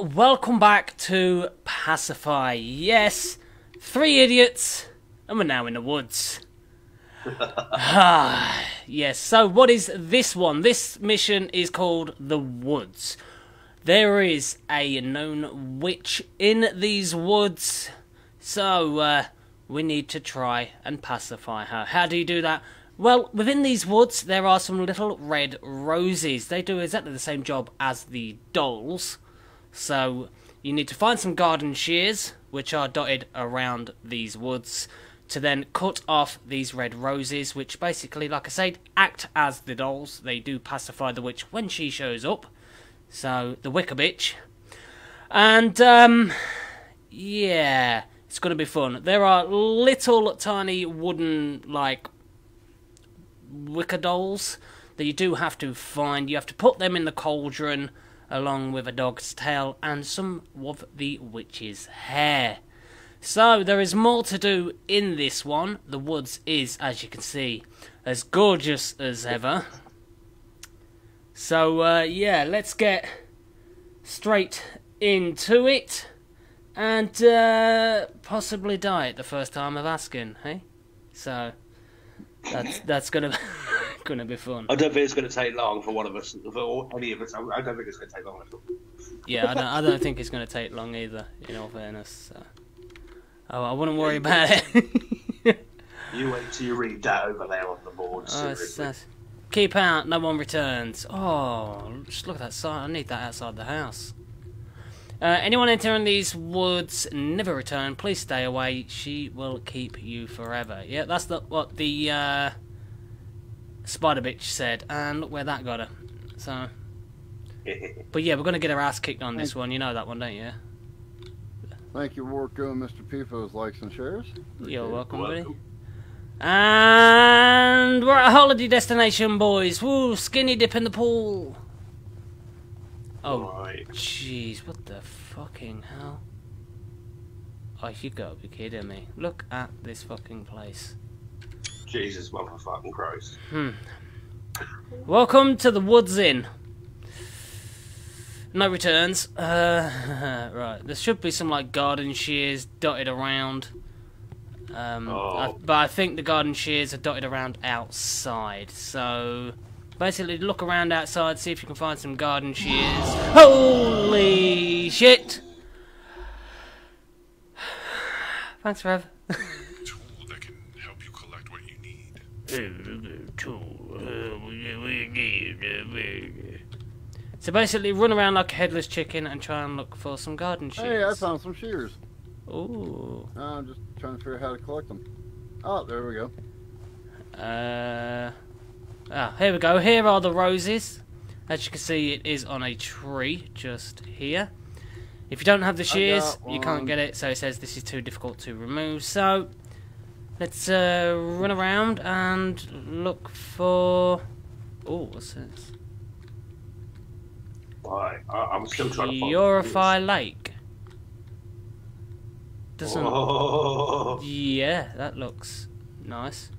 Hello, welcome back to Pacify. Yes, three idiots, and we're now in the woods. ah, yes, so what is this one? This mission is called The Woods. There is a known witch in these woods, so uh, we need to try and pacify her. How do you do that? Well, within these woods, there are some little red roses. They do exactly the same job as the dolls. So, you need to find some garden shears, which are dotted around these woods, to then cut off these red roses, which basically, like I said, act as the dolls. They do pacify the witch when she shows up. So, the Wicker Bitch. And, um, yeah, it's going to be fun. There are little tiny wooden, like, wicker dolls that you do have to find. You have to put them in the cauldron along with a dog's tail and some of the witch's hair. So there is more to do in this one. The woods is, as you can see, as gorgeous as ever. So uh, yeah, let's get straight into it and uh, possibly die it the first time of asking, hey? So that's that's gonna gonna be fun. I don't think it's going to take long for one of us, for any of us. I don't think it's going to take long at all. Yeah, I don't, I don't think it's gonna take long either. In all fairness, so. oh, I wouldn't worry about it. You wait till you read that over there on the board. Oh, it's- that's- Keep out, no one returns. Oh, just look at that sign. I need that outside the house. Uh, anyone entering these woods never return. Please stay away. She will keep you forever. Yeah, that's the, what the uh, spider bitch said, and look where that got her. So, but yeah, we're gonna get her ass kicked on this one. You know that one, don't you? Thank you for doing Mr. Pifo's likes and shares. You're welcome, buddy. And we're at a holiday destination, boys. Woo, skinny dip in the pool. Oh, Right. jeez, what the fucking hell? Oh, you gotta be kidding me. Look at this fucking place. Jesus motherfucking Christ. Welcome to the Woods Inn. No returns. Uh, right, there should be some like garden shears dotted around. Um, Oh. I, but I think the garden shears are dotted around outside. So basically, look around outside, see if you can find some garden shears. Holy shit! Thanks, Rev. tool that can help you collect what you need. So basically, run around like a headless chicken and try and look for some garden shears. Hey, I found some shears. Ooh. Uh, I'm just trying to figure out how to collect them. Oh, there we go. Uh. Ah, here we go. Here are the roses. As you can see, it is on a tree just here. If you don't have the shears, you can't get it. So it says this is too difficult to remove. So let's uh, run around and look for. Oh, what's this? Right. I, I'm still trying to Purify Lake. Doesn't. Oh, Yeah, that looks nice.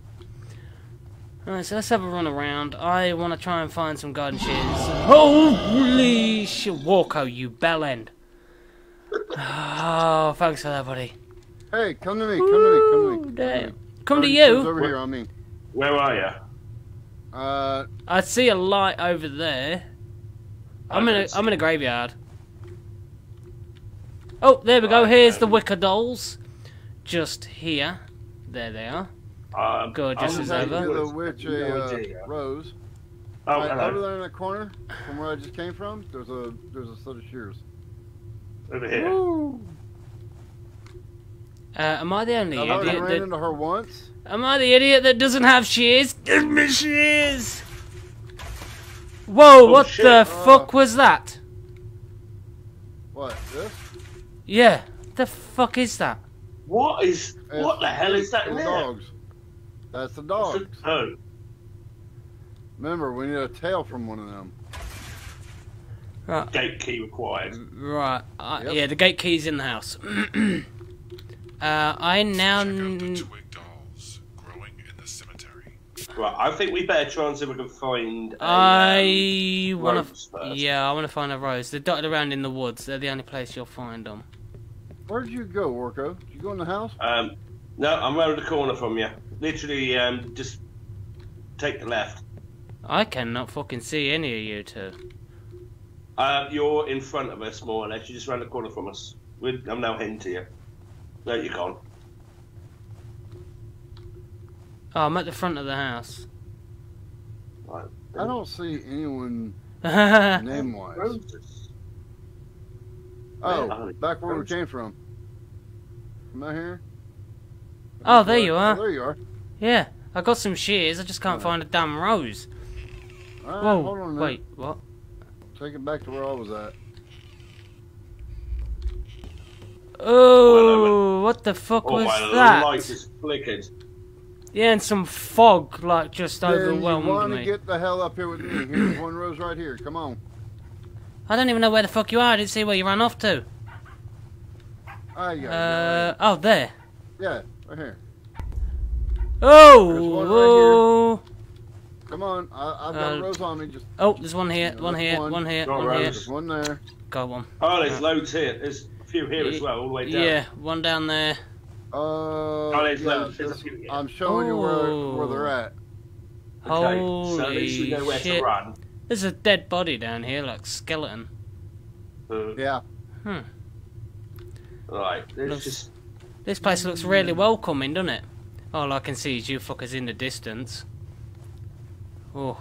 Alright, so let's have a run around. I want to try and find some garden shears. Holy shit! Worco, you bellend. Oh, thanks for that, buddy. Hey, come to me, come to me, come to me. Ooh, Come damn. me. Come to Or- it's you. over here on me. where are you? Uh, I see a light over there. I'm in a, don't see I'm in a graveyard. Oh, there we go. Right, Here's the um, wicker dolls. Just here. There they are. Um, Gorgeous I as just is had ever. the witch No a uh, rose. Oh, Right over there in the corner, from where I just came from, there's a there's a set of shears. Over here. Woo! Uh, am I the only I've already idiot ran that into her once. Am I the idiot that doesn't have shears? Give me shears! Whoa, what shit. the Uh. fuck was that? What? This? Yeah, the fuck is that? What is? What the hell is that? It's there? dogs. That's the dogs. Oh, Remember, we need a tail from one of them. Right, gate key required. right. Uh, Yep. Yeah, the gate key's in the house. uh, I now. Check the twig dolls growing in the cemetery. Right, I think we better try and see if we can find. A, um, I want to. Yeah, I want to find a rose. They're dotted around in the woods. They're the only place you'll find them. Where'd you go, Orko? Did you go in the house? Um, no, I'm round the corner from you. Literally, um, just take the left. I cannot fucking see any of you two. Uh, you're in front of us, more or less. You're just round the corner from us. We're, I'm now heading to you. No, you're gone. Oh, I'm at the front of the house. Right. I don't see anyone oh, name wise. Oh, back where we came from. Am I here? Oh, there you Oh, are. there you are. Yeah, I got some shears. I just can't Oh. find a damn rose. All right, Whoa, hold on a wait, what? Take it back to where I was at. Oh, what the fuck Oh, was my that? light is flickered. Yeah, and some fog like just Then you overwhelmed want to me. get the hell up here with me. Here's one rose right here. Come on. I don't even know where the fuck you are. I didn't see where you ran off to. Ah, yeah. Uh, oh, there. yeah, right here. Oh, There's one right oh, Come on. I, I've got Uh, a rose on me. Just oh, there's one here, one here, one. one here, Got one here. there's one there. Got one. Oh, there's loads here. There's a few here as well, all the way down. Yeah, one down there. Uh, Oh, there's yeah, loads. There's a few here. I'm showing you where where they're at. Okay, Holy so at least we know where shit! to run. There's a dead body down here, like skeleton. Uh, Yeah. right, there's Looks- just This place looks really welcoming, doesn't it? All I can see is you fuckers in the distance. Oh.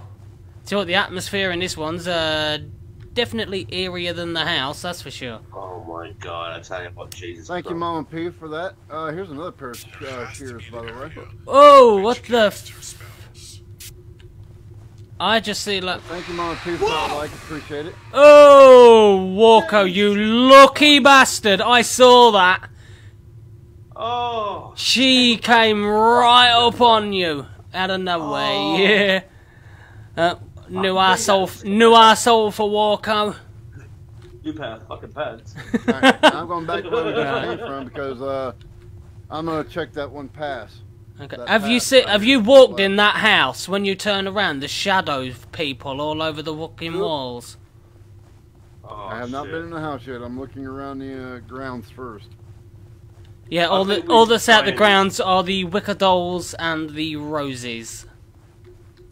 See what the atmosphere in this one's uh definitely eerier than the house, that's for sure. oh my god! I tell you what, Jesus. Thank you, Christ. Mom and P, for that. Uh, here's another pair of uh, shears, by the way. Oh, what the Cast your f- spells. I just see like Thank you, Mom and P, for that like. Appreciate it. Oh Walker, you lucky bastard. I saw that. Oh, She came right up on you out of nowhere. Oh. Yeah. Uh, new arsehole, new arsehole for Walker. you pair of fucking pants. Alright, I'm going back to where we just came from because uh, I'm gonna check that one pass. Okay. That Have you path see, Have you walked Well- in that house when you turn around? The shadow people all over the fucking Nope. walls. Oh, I have not been in the house yet. I'm looking around the uh, grounds first. Yeah, all think the all should that's out the grounds are the wicker dolls and the roses.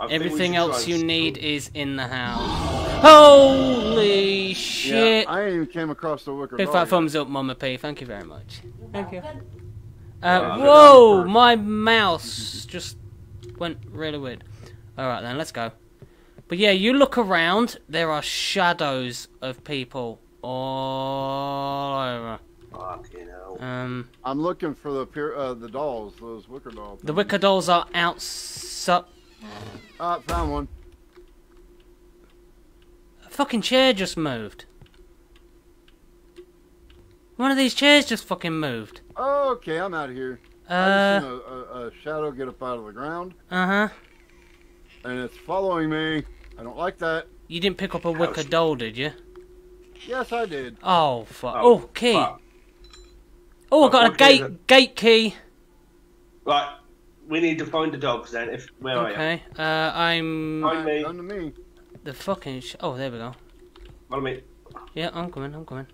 I Everything else you s- need is in the house. Holy shit! Yeah, I ain't even came across the wicker. Big dog fat thumbs up, Mama P. Thank you very much. Thank you. Uh, whoa, my mouse just went really weird. Alright then, let's go. But yeah, you look around, there are shadows of people all over. Fucking hell. Um, I'm looking for the pier- uh, the dolls, those wicker dolls. the wicker dolls are outside. Ah, found one. A fucking chair just moved. One of these chairs just fucking moved. Okay, I'm out of here. I Uh, just seen a, a, a shadow get up out of the ground, uh huh. and it's following me. I don't like that. You didn't pick up a wicker Ouch. doll, did you? Yes, I did. Oh fuck! Oh, Oh, key. fuck. Oh, I Oh, got a gate is gate key. Right, we need to find the dogs then. If where are you? Okay. Uh, I'm Find me. Come to me. the fucking. Sh- oh, there we go. Follow me. Yeah, I'm coming. I'm coming.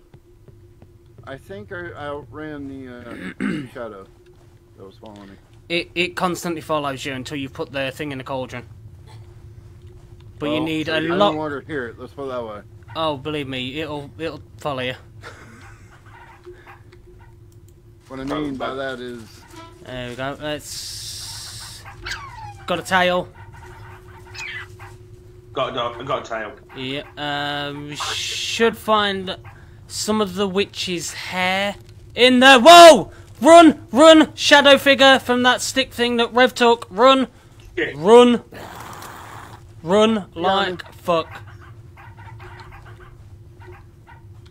I think I outran the uh, shadow that was following me. It it constantly follows you until you put the thing in the cauldron. But you need so a you- I no lot. longer hear it. Let's put it that way. Oh, believe me, it'll it'll follow you. What I mean by that is, There we go. Let's. Got a tail. Got a dog. Got a tail. Yeah. Um. we Should find some of the witch's hair in there. Whoa! Run! Run! Shadow figure from that stick thing that Rev took. Run! Shit. Run! Run like fuck.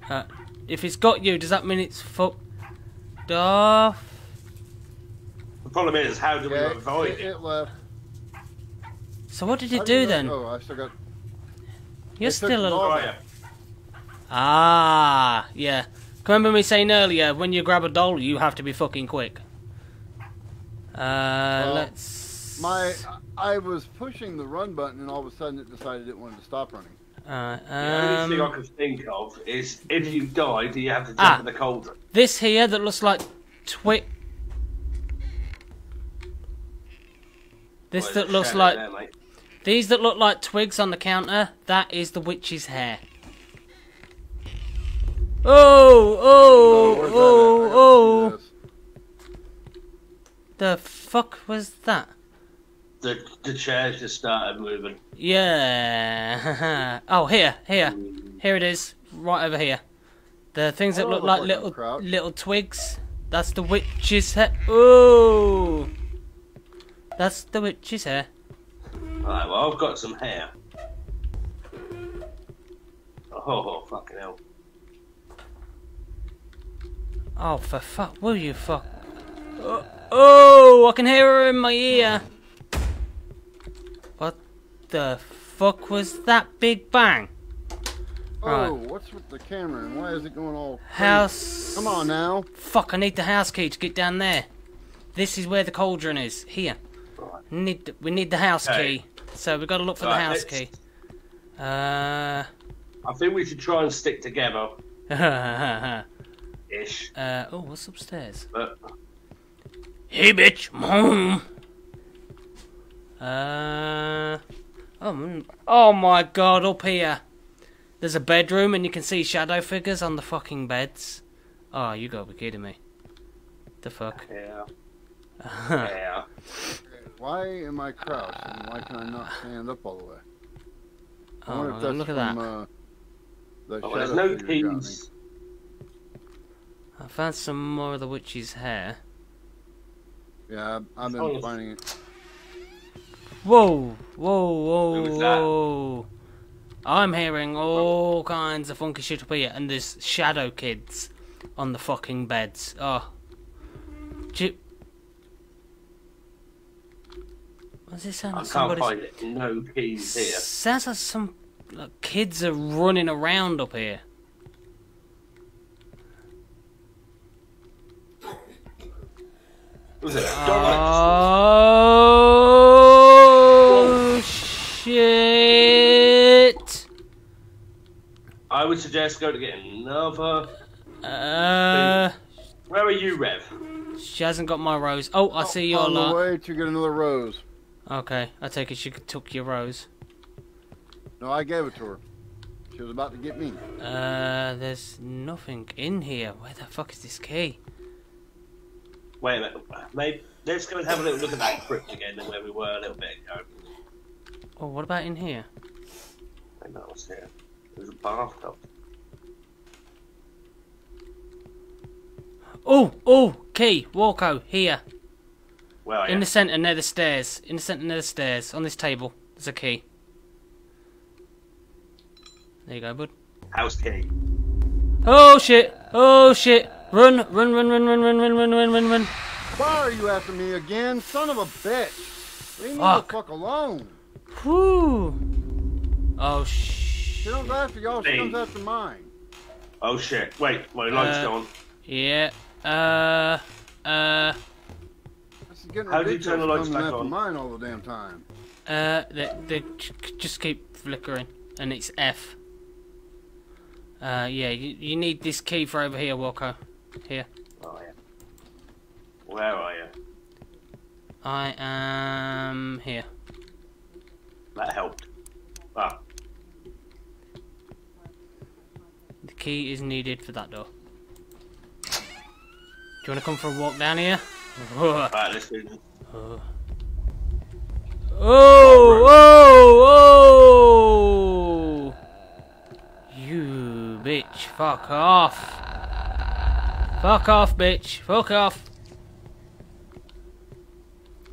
Uh, if it's got you, does that mean it's fucked off? The problem is, how do we yeah, avoid it, it? It left. So what did How it do then? Oh, I still got. You're still the a ball. Where are you? Ah, yeah. Remember me saying earlier, when you grab a doll, you have to be fucking quick. Uh, let's My, I was pushing the run button, and all of a sudden it decided it wanted to stop running. Uh, The only thing I um, can think of is if you die, do you have to jump Ah. in the cauldron? this here that looks like twig. This Well, that looks like there, mate. These that look like twigs on the counter. That is the witch's hair. Oh, oh, where's that at? I oh, oh! gotta see this. The fuck was that? The the chairs just started moving. Yeah. oh, here, here, here it is, right over here. The things that Oh, look look like like little I'm little twigs. That's the witch's hair. Oh, that's the witch's hair. Alright, well I've got some hair. Oh fucking hell! Oh, for fuck, will you fuck? Oh, oh, I can hear her in my ear. What the fuck was that big bang? Oh, right. Oh, what's with the camera, and why is it going all? crazy? House. Come on now. Fuck, I need the house key to get down there. This is where the cauldron is. Here. Right. Need the, we need the house Okay. key. So we've got to look for the house key. Uh, I think we should try and stick together, uh, ish. oh, what's upstairs? But Hey, bitch, I'm. Uh, oh, mm, oh my god, up here. There's a bedroom and you can see shadow figures on the fucking beds. Oh, you gotta be kidding me. The fuck? yeah, yeah. Why am I crouched, and why can I not stand up all the way? I Oh, wonder if that's look at from, that. Uh, the Oh, there's no figure got me. keys. I found some more of the witch's hair. Yeah, I've- I've been Oh, finding it. Whoa, whoa, whoa, Who was that? whoa. I'm hearing all kinds of funky shit up here, and there's shadow kids on the fucking beds. Oh. J- What's this sound I like can't somebody's... find it. No keys here. Sounds like some like, kids are running around up here. Was it? Oh shit! I would suggest go to get another. Uh, Where are you, Rev? she hasn't got my rose. Oh, I see your On the way to get another rose. Okay, I take it she took your rose. No, I gave it to her. She was about to get me. Uh, there's nothing in here. Where the fuck is this key? Wait a minute. Maybe let's go and have a little look at that crypt again, than where we were a little bit ago. Oh, what about in here? I know was here. There's a bathtub. Oh, oh, key, Worco, here. Where are you? In the centre near the stairs. In the centre near the stairs. On this table. There's a key. There you go, bud. House key. Oh shit! Oh shit! Run! Run! Run! Run! Run! Run! Run! Run! Run! Run! Run! Why are you after me again? Son of a bitch! Leave me the fuck alone. Whew! Oh She shit! don't after y'all, she comes after mine. Oh shit! Wait, my light's Uh, gone. Yeah. Uh. Uh. This getting How do you turn the lights coming back after on? mine all the damn time. Uh. They, they just keep flickering, and it's F. Uh. Yeah. You, you need this key for over here, Worco. Here. Oh yeah. Where are you? I am here. That helped. Ah, The key is needed for that door. Do you want to come for a walk down here? Right. Let's do this. Oh, oh, oh! You bitch, fuck off. Fuck off, bitch, fuck off.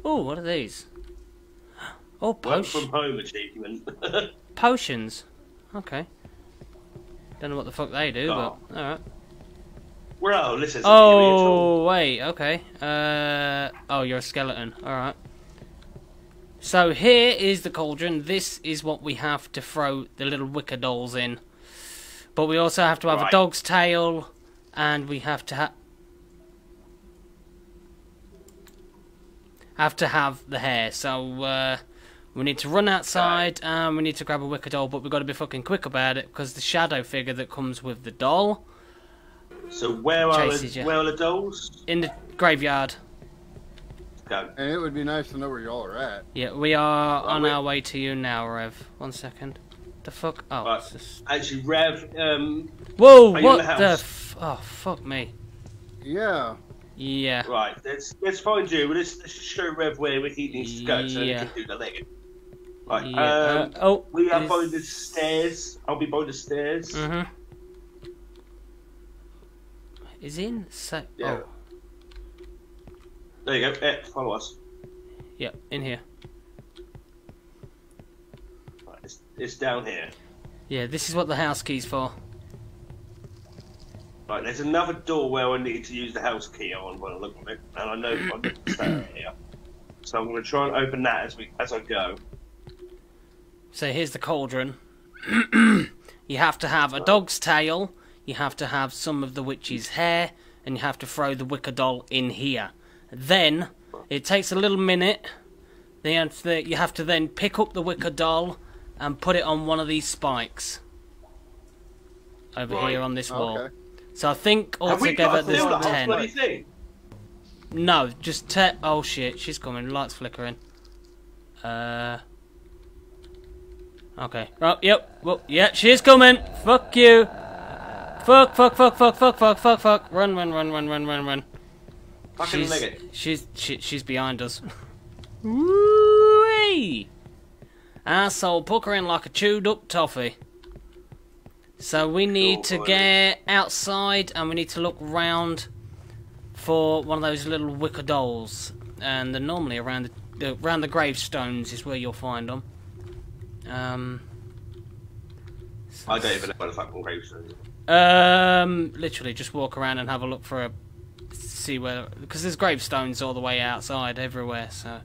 Oh, what are these? Oh, Work potion, from home achievement. potions. Okay. Don't know what the fuck they do, Oh. but alright. Well, listen. Oh. Wait, okay. Uh, oh, you're a skeleton. Alright. So here is the cauldron. This is what we have to throw the little wicker dolls in. But we also have to have a dog's tail, and we have to have... have to have the hair. So uh, we need to run outside and we need to grab a wicker doll, but we've got to be fucking quick about it because the shadow figure that comes with the doll So where are Chases the, you. where are the dolls? in the graveyard. Go. And it would be nice to know where y'all are at. Yeah, we are on we- our way to you now, Rev. One second. The fuck? Oh, Right. it's just... Actually, Rev, um, Whoa! Are you in What the the? F- oh, fuck me. Yeah. Yeah. right, let's let's find you. Let's, let's show Rev where he needs to go so he can do the leg. Right, yeah. um, uh, oh. we are is- by the stairs. I'll be by the stairs. Mhm. Is in? So- Yeah. Oh, There you go. Yeah, follow us. yeah, in here. Right, it's, it's down here. Yeah, this is what the house key's for. Right, there's another door where I need to use the house key on when I look at it, and I know I can stand here. So I'm going to try and open that as we as I go. So here's the cauldron. you have to have a dog's tail, you have to have some of the witch's hair, and you have to throw the wicker doll in here. Then, it takes a little minute. Then you have to then pick up the wicker doll and put it on one of these spikes. Over Right, here on this wall. Okay. So I think Have we got altogether to there's the ten. No, just te- Oh shit, she's coming. Lights flickering. Uh. Okay. Oh, yep. Well, yeah, she's coming. Fuck you. Fuck, fuck, fuck, fuck, fuck, fuck, fuck, fuck. Run, run, run, run, run, run, run. Fucking She's, leg it. she's, she, she's behind us. Woo-wee. Asshole puckering like a chewed up toffee. So we need Cool, to boy. get outside and we need to look round for one of those little wicker dolls. And they're normally around the, around the gravestones is where you'll find them. Um, I don't even know where the fucking gravestone is. Um, literally just walk around and have a look for a see where because there's gravestones all the way outside everywhere, so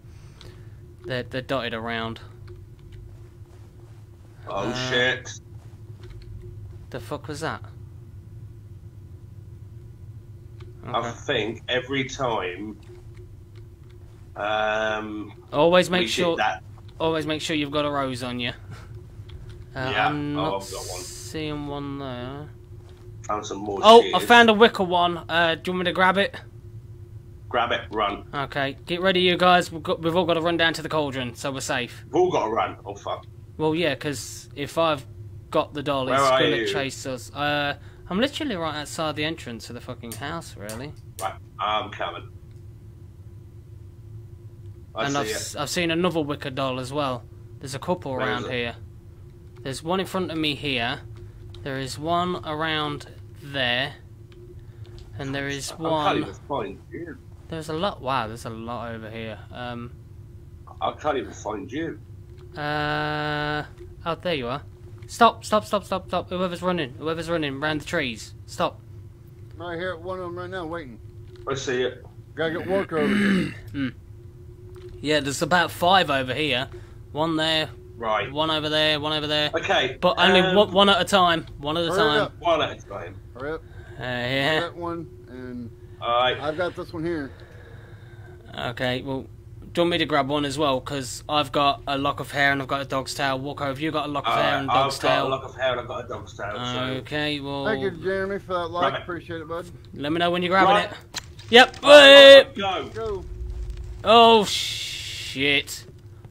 they're they're dotted around. Oh Uh, shit. The fuck was that? I think every time. Um, Always make sure that. always make sure you've got a rose on you. Uh, Yeah, I'm oh, not I've got one. seeing one there. Found some more. Oh, I found a wicker one. Uh, do you want me to grab it? Grab it, run. Okay, get ready, you guys. We've got we've all got to run down to the cauldron, so we're safe. We've all got to run. Oh fuck. Well, yeah, because if I've got the doll, Where it's are gonna chase us. Uh, I'm literally right outside the entrance to the fucking house, really. Right, I'm coming. I and see I've it. I've seen another wicker doll as well. There's a couple Where around here. There's one in front of me here. There is one around there. And there is I can't one. even find you. There's a lot. Wow, there's a lot over here. Um. I can't even find you. Uh. Oh, there you are. Stop! Stop! Stop! Stop! Stop! Whoever's running, whoever's running around the trees, stop. I'm right here at one of them right now, waiting. I see it. Gotta get Walker over here. Yeah, there's about five over here. One there, Right. one over there, one over there. Okay. But only um, one, one at a time. One at a Hurry time. up. One at a time. Hurry up. Uh, yeah. got one, and Alright. I've got this one here. Okay. Well, do you want me to grab one as well? Because I've got a lock of hair and I've got a dog's tail. Walker, have you got a lock of hair Alright, and a dog's I've got a lock of hair and I've got a dog's tail. so. Okay. Well, Thank you, Jeremy, for that like. Appreciate it, bud. let me know when you're grabbing Right. it. Yep. Alright, Go. Go. Oh shit!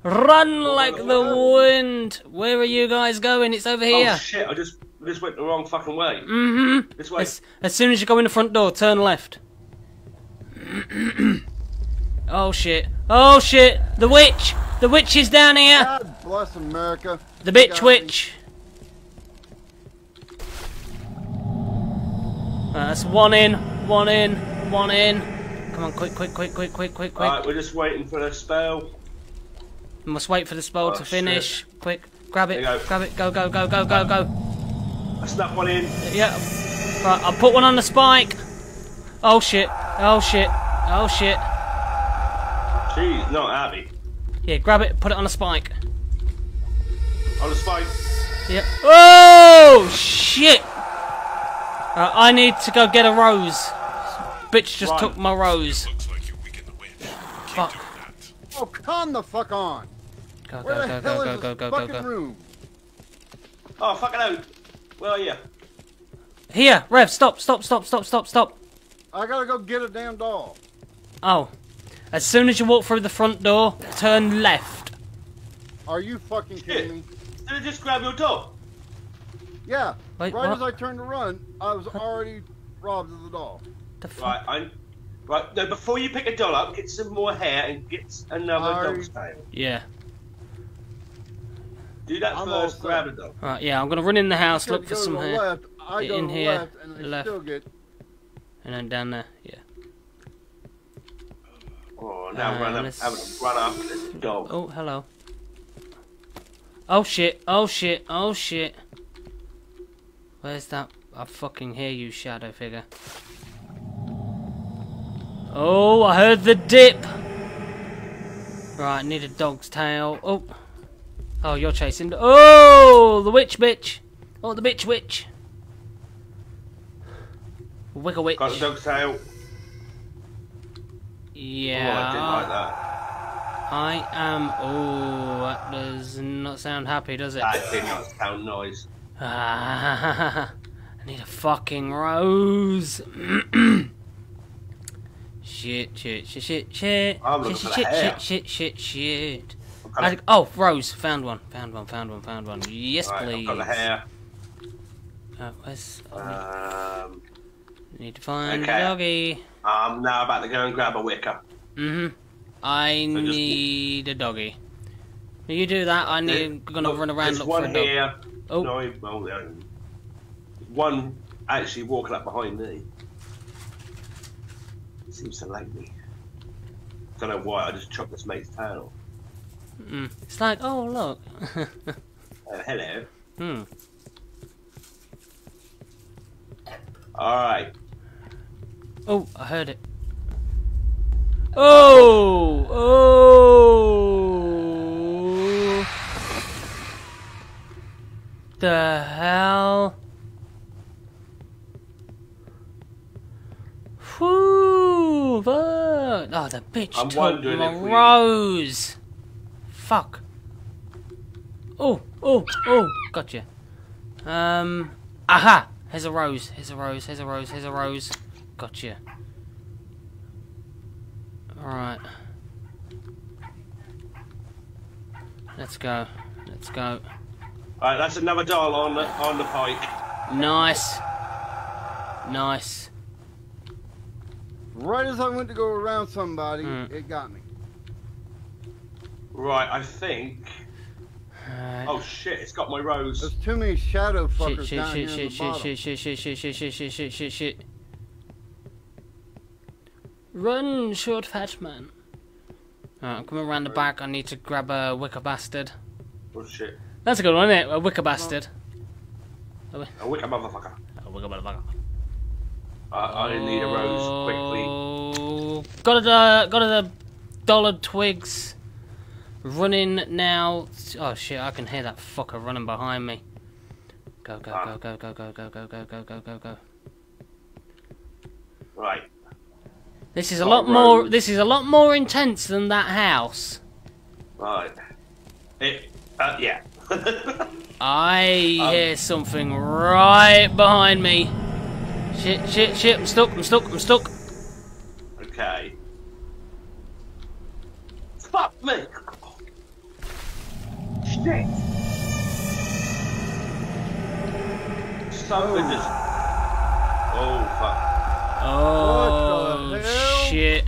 Run like the wind. Where are you guys going? It's over here. Oh shit! I just I just went the wrong fucking way. Mm-hmm. This way. As, as soon as you go in the front door, turn left. oh shit! Oh shit! The witch! The witch is down here! God bless America. The bitch witch! Uh, that's one in, one in, one in. Come on, quick, quick, quick, quick, quick, quick, quick. Alright, we're just waiting for the spell. We must wait for the spell Oh, to finish. shit. Quick, grab it, There you go. grab it, go, go, go, go, go, go. I snuck one in. Yeah. Right, I'll put one on the spike. Oh shit, oh shit, oh shit. Jeez, not Abby. Yeah, grab it, put it on a spike. On the spike. Yeah. Oh shit! Uh, I need to go get a rose. Bitch just Run. took my rose. Looks like you're weak in the wind. Fuck. that. Oh, come the fuck on! Go, Where go, the go, hell go, is go, this go, go, go, fucking go. room? Oh, fucking hell. Where are you? Here, Rev, stop, stop, stop, stop, stop, stop. I gotta go get a damn doll. Oh. As soon as you walk through the front door, turn left. Are you fucking kidding me? Did I just grab your doll? Yeah. Wait, right what? as I turned to run, I was already robbed of the doll. The fuck? Right, I'm. Right, no, before you pick a doll up, get some more hair and get another Are dog's you- tail. Yeah. Do that I'm first, grab a dog. Right, yeah, I'm gonna run in the house, look for some the hair. left, I Get in here, left, and I left. still get. And then down there, yeah. Oh, now Uh, run up, let's- having to run after this dog. Oh, hello. Oh shit, oh shit, oh shit. Where's that? I fucking hear you, shadow figure. Oh, I heard the dip! Right, need a dog's tail. Oh. Oh, you're chasing. Oh, the witch bitch! Oh, the bitch witch! Wiggle witch. Got the dog's tail. Yeah. Oh, I didn't like that. I am. Oh, that does not sound happy, does it? That did not sound nice. Ah, I need a fucking rose. shit, shit, shit, shit, shit. I'm Shit, shit, shit, shit, shit, shit, shit. Oh, rose. Found one. Found one. Found one. Found one. Yes, right, please. I've got the hair. Uh, where's? I Um, need, need to find okay. doggy. I'm now about to go and grab a wicker. Mhm. I So just- need a doggy. Will you do that? I need. gonna Look, run around look one for a dog. here. Oh. No, well, one actually walking up behind me. Seems to like me. Don't know why. I just chopped this mate's tail. Mm. It's like, oh look. Oh, hello. hmm. All right. Oh, I heard it. Oh! Oh! The hell? Whew! Fuck. Oh, the bitch I'm took my rose. Fuck. Oh, oh, oh, gotcha. Um, aha! Here's a rose, here's a rose, here's a rose, here's a rose. Gotcha. Alright. Let's go. Let's go. All right. That's another doll on the on the pike. Nice. Nice. Right as I went to go around somebody, Hmm. it got me. Right. I think. Alright. Oh shit! It's got my rose. There's too many shadow Shit, fuckers shit, down shit, here in shit, the bottom. shit, shit, shit, shit, shit, shit, shit, shit, shit, shit. Run, short fat man. Alright, I'm coming around the back. I need to grab a wicker bastard. Oh shit! That's a good one, isn't it? A wicker bastard. A wicker motherfucker. A wicker motherfucker. I, I need a rose quickly. Oh, got a uh, got a dollar twigs. Running now. Oh shit! I can hear that fucker running behind me. Go go Ah. go go go go go go go go go go. Right. This is a lot more. This is a lot more intense than that house. Right. It. Uh, yeah. I Um, hear something right behind me. Shit! Shit! Shit! I'm stuck! I'm stuck! I'm stuck! okay. Fuck me. Shit. Something just. Oh fuck. Oh What the hell? shit!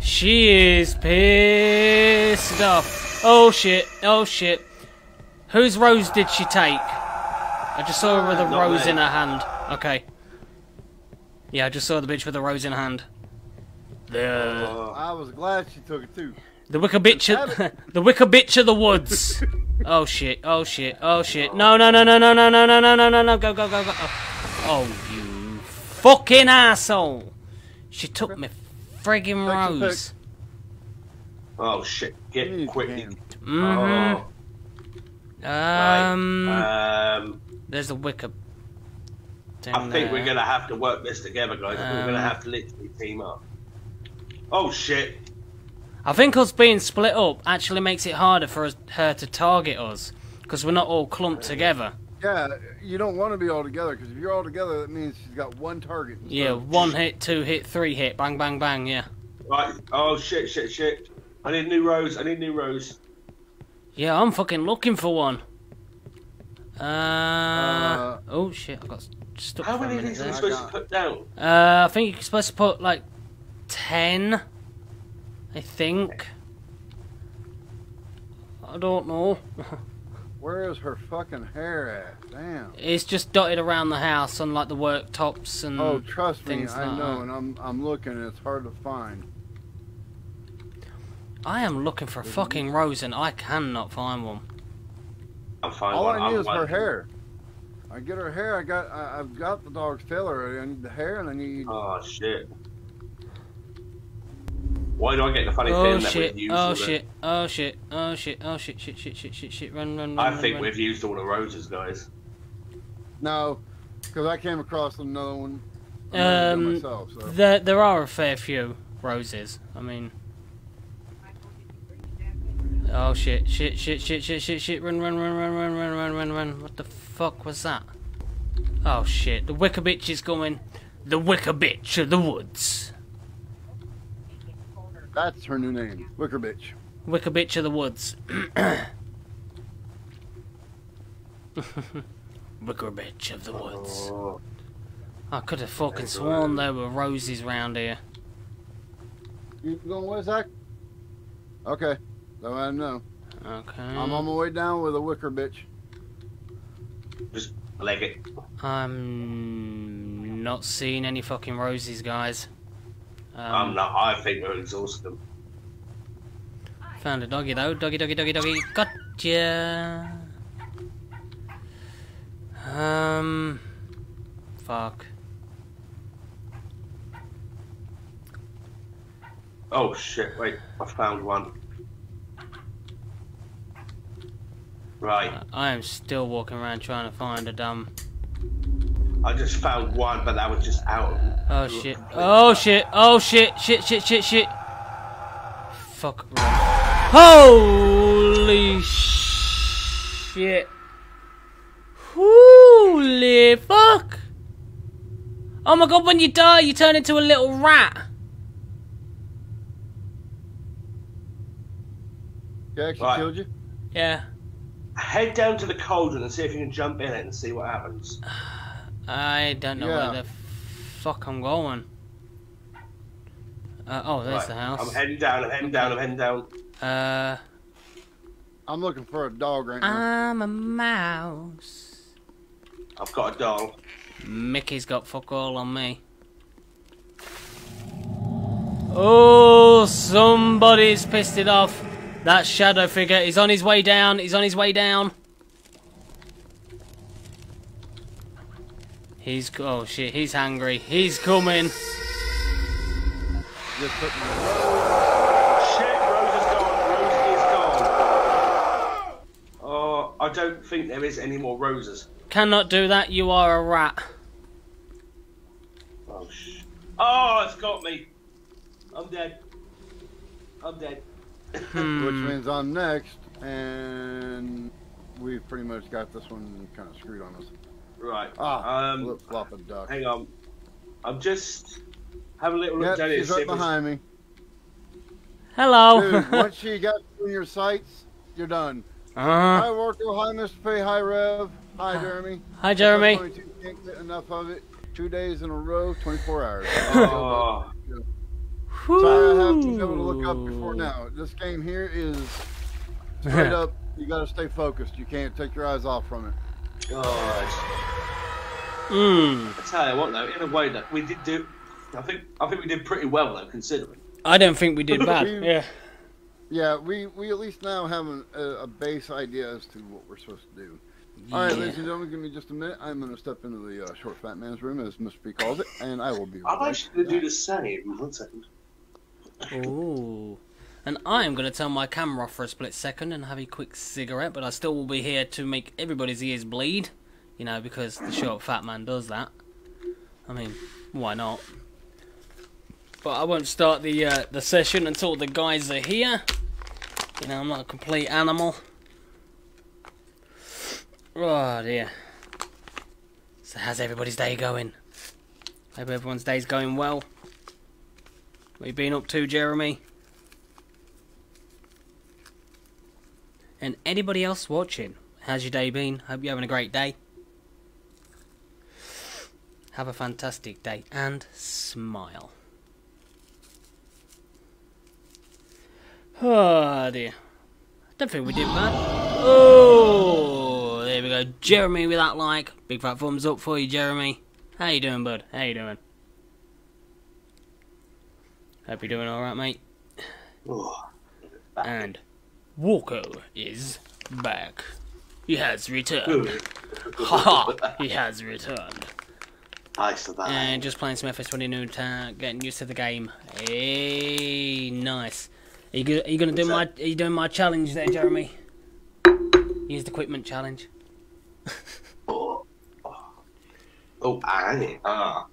She is pissed off. Oh shit! Oh shit! Whose rose did she take? I just saw her with a Not rose me. in her hand. Okay. Yeah, I just saw the bitch with a rose in her hand. The Uh, I was glad she took it too. the wicker bitch of, the wicker bitch of the woods. Oh shit! Oh shit! Oh shit! No! No! No! No! No! No! No! No! No! No! No! No! Go! Go! Go! Go! Oh, oh you fucking asshole! She took me friggin' rose. oh shit. Get You quickly. Mm-hmm. Oh. Right. Um, Um. there's a wicker. I think there. we're gonna have to work this together, guys. I think we're Um, gonna have to literally team up. Oh shit! I think us being split up actually makes it harder for us, her to target us because we're not all clumped together. Yeah, you don't want to be all together because if you're all together, that means she's got one target. instead Yeah, one hit, two hit, three hit, bang, bang, bang. Yeah, Right. Oh shit, shit, shit. I need new rows. I need new rows. yeah. I'm fucking looking for one. Uh, Uh, oh shit! I got stuck How for a many of minute these are we supposed to put down? Uh, I think you're supposed to put like ten. I think. I don't know. Where is her fucking hair at? Damn. It's just dotted around the house on like the worktops and. Oh, trust me, things I like know, that. and I'm I'm looking, and it's hard to find. I am looking for a fucking rose and I cannot find one. I'm fine. All one. I need I'm is her hair. I get her hair. I got I, I've got the dog's tail already. I need the hair, and I need. Oh shit. Why do I get the funny Oh feeling that shit! we've used Oh all the- shit! Oh shit! Oh shit! Oh shit! Shit! Shit! Shit! Shit! Shit! Run! Run! Run! I run, think run. we've used all the roses, guys. No, because I came across another one. I'm gonna do Um, it myself. So. There, there are a fair few roses. I mean. Oh shit! Shit! Shit! Shit! Shit! Shit! Shit! Run! Run! Run! Run! Run! Run! Run! Run! Run! What the fuck was that? Oh shit! The wicker bitch is coming. The wicker bitch of the woods. That's her new name, Wicker Bitch. Wicker bitch of the woods. wicker bitch of the woods. Oh, I could have fucking sworn there were roses round here. You going with Zach? Okay, so I know. Okay. I'm on my way down with a Wicker Bitch. just leg it. I'm not seeing any fucking roses, guys. Um, I'm not. I think we're exhausted them. Found a doggy though. Doggy, doggy, doggy, doggy. Gotcha. Um. Fuck. Oh shit! Wait, I found one. Right, I am still walking around trying to find a dumb. I just found one, but that was just out. of- Oh shit. Oh shit. Oh shit. Shit, shit, shit, shit. Fuck. Run. Holy shit. Holy fuck. Oh my god, when you die, you turn into a little rat. He actually Right. killed you? Yeah. Head down to the cauldron and see if you can jump in it and see what happens. I don't know Yeah. where the fuck I'm going. Uh, oh, there's Right, the house. I'm heading down. I'm heading down. I'm heading down. Uh, I'm looking for a dog right now. I'm a mouse. I've got a dog. Mickey's got fuck all on me. Oh, somebody's pissed it off. That shadow figure is on his way down. He's on his way down. He's oh shit. He's hungry. He's coming. Just put me Shit, Rose is gone. Rose is gone. Oh, I don't think there is any more roses. Cannot do that. You are a rat. Oh, sh- oh, it's got me. I'm dead. I'm dead. Hmm. which means I'm next, and we've pretty much got this one kind of screwed on us. Right. Ah, Um, flip flop a duck. hang on. I'm just having a little look Yep, down here. she's right behind me. Hello. Dude, once you got in your sights, you're done. uh, Hi, Worco. Hi, Mr. P. Hi, Rev. Hi, Jeremy. hi, Jeremy. 22 can't get enough of it. Two days in a row, 24 hours. Oh, Sorry, I have to be able to look up before now. This game here is straight up. You got to stay focused. You can't take your eyes off from it. God. Hmm. I tell you what, though, in a way, that we did do. I think I think we did pretty well, though, considering. I don't think we did bad. We- Yeah. Yeah, we, we at least now have an, a, a base idea as to what we're supposed to do. All right, Yeah. ladies and gentlemen, give me just a minute. I'm going to step into the uh, short fat man's room, as Mr. P calls it, and I will be right I'm actually going to do the same. One second. Ooh. And I am going to turn my camera off for a split second and have a quick cigarette, but I still will be here to make everybody's ears bleed. You know, because the short fat man does that. I mean, why not? but I won't start the uh, the session until the guys are here. You know, I'm not a complete animal. Oh dear. So how's everybody's day going? Hope everyone's day's going well. What you been up to, Jeremy? And anybody else watching? How's your day been? Hope you're having a great day. Have a fantastic day and smile. Oh dear. Don't think we did bad. Oh, there we go. Jeremy with that like. Big fat thumbs up for you, Jeremy. How you doing, bud? How you doing? Hope you're doing alright, mate. Oh, And Worco is back. He has returned. Haha, he has returned. I survived. And just playing some FS20 new town, getting used to the game. Hey, nice. Are you, are you gonna do my? Are you doing my challenge there, Jeremy? Used equipment challenge. Oh, oh. and ah,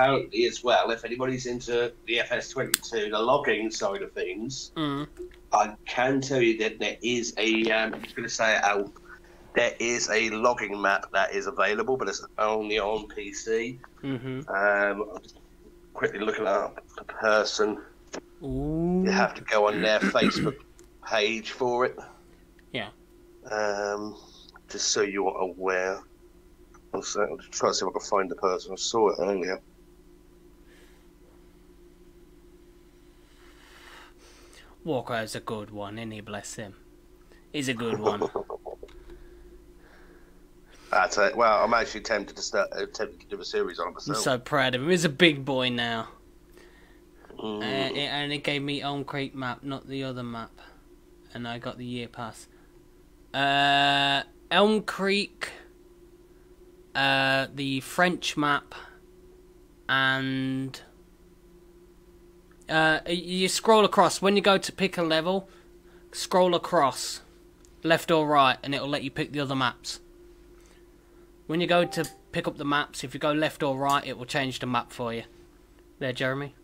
apparently as well, if anybody's into the FS22, the logging side of things, Mm. I can tell you that there is a. Um, I'm just going to say it out. There is a logging map that is available, but it's only on PC. Mhm. Um, I'm just quickly looking up the person. Ooh. You have to go on their Facebook page for it. Yeah. Um, just so you're aware. I'll, I'll try to see if I can find the person. I saw it earlier. Worco is a good one, isn't he? Bless him. He's a good one. That's it. Well, I'm actually tempted to start, uh, tempted to do a series on it I'm so proud of him. He's a big boy now. Mm. Uh, it, and it gave me Elm Creek map, not the other map. And I got the year pass. Uh, Elm Creek, uh, the French map, and uh, you scroll across. When you go to pick a level, scroll across, left or right, and it'll let you pick the other maps. When you go to pick up the maps, if you go left or right, it will change the map for you. There, Jeremy.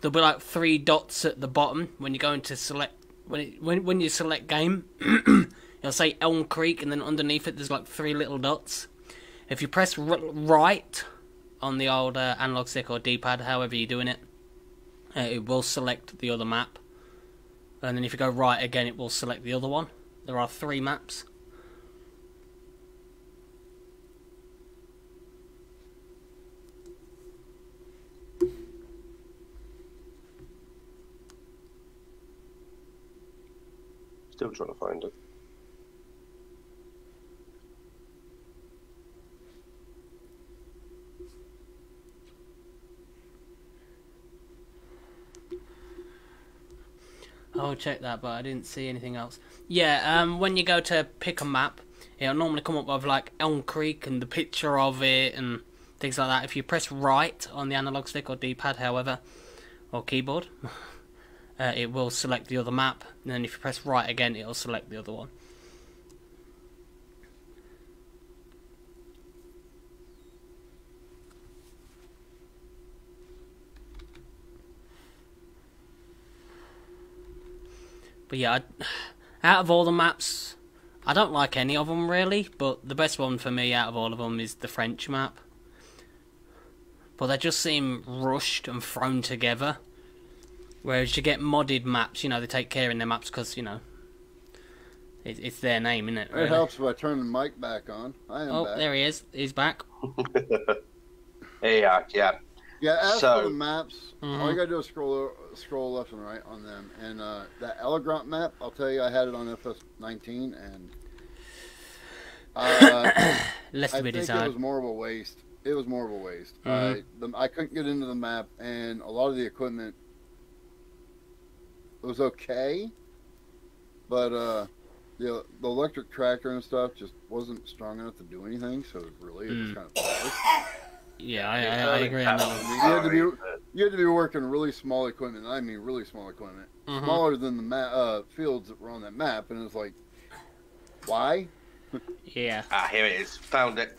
there'll be like three dots at the bottom when you go into select when it, when when you select game. it'll say Elm Creek, and then underneath it there's like three little dots. If you press right on the old uh, analog stick or D-pad, however you're doing it, uh, it will select the other map. And then if you go right again, it will select the other one. There are three maps. Still trying to find it. I'll check that, but I didn't see anything else. Yeah, um, when you go to pick a map, it'll normally come up with like Elm Creek and the picture of it and things like that. If you press right on the analog stick or D-pad, however, or keyboard, uh, it will select the other map. And then if you press right again, it'll select the other one. But yeah, I, out of all the maps, I don't like any of them really. But the best one for me out of all of them is the French map. But they just seem rushed and thrown together. Whereas you get modded maps, you know, they take care in their maps because you know it, it's their name, isn't it? It helps if I turn the mic back on. I am Oh, back. there he is. He's back. Hey, uh, yeah. Yeah, as So- for the maps, all Mhm. you gotta do is scroll scroll left and right on them. And uh, that Elegrant map, I'll tell you, I had it on FS19, and uh, Less I to be think it was more of a waste. It was more of a waste. Mhm. I, the, I couldn't get into the map, and a lot of the equipment was okay, but uh, the the electric tractor and stuff just wasn't strong enough to do anything. So really, it was Mm. kind of pointless. Yeah, I, I, I agree on that one. You had to be- You had to be working really small equipment. I mean, really small equipment, Mhm. smaller than the ma- uh, fields that were on that map, and it's like Why? Yeah. Ah, here it is. Found it.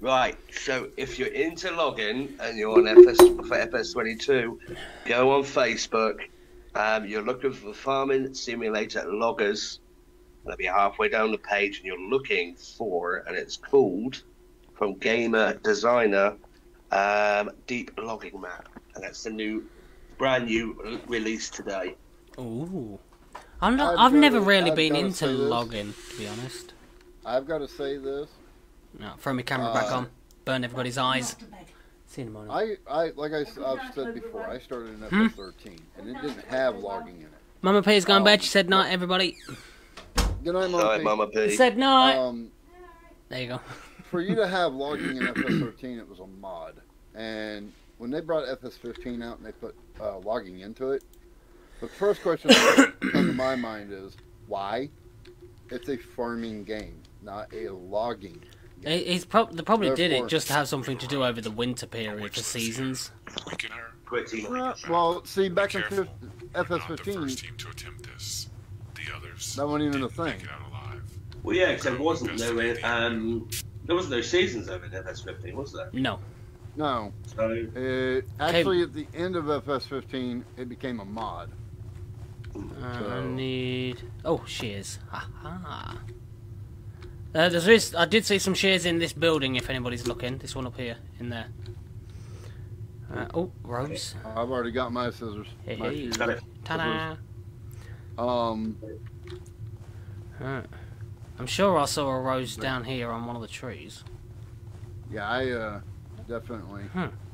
Right, so if you're into logging and you're on FS for FS22, go on Facebook. Um, you're looking for farming simulator loggers. That'll be halfway down the page, and you're looking for, and it's called from Gamer Designer um, Deep Logging Map, and that's the new, brand new release today. Ooh. I'm not, I've I've never gotta- really I've been into logging, to be honest. I've got to say this. No, throw my camera back Uh, on. Burn everybody's eyes. See you in the morning. I, I like I, have said before, I started in Hmm? FS13, and it didn't have logging in it. Mama P's gone Oh. bed. She said night, everybody. Good night, Sorry, Monty. Mama P. Said night. Um, there you go. For you to have logging in FS13, it was a mod. And when they brought FS15 out and they put uh, logging into it, the first question that comes to my mind is why? It's a farming game, not a logging. He- He's prob- they probably did it just to have something to do over the winter period for seasons. Weaken her. Pretty much. Well, see, back in Careful. fif- Not the FS15, first team to attempt this. The others. That wasn't even a thing. Make it out alive. Well, yeah, because there wasn't no um, there wasn't no seasons over in FS15, was there? No. no. So It, actually, at the end of FS15, it became a mod. Uh, I So- need. Oh, shears. Aha. Uh, there's this, I did see some shears in this building. If anybody's looking, this one up here, in there. Uh, oh, rose. I've already got my scissors. Hey, my hey. got it. Ta-da! Um, Alright. I'm sure I saw a rose down here on one of the trees. yeah, I uh, definitely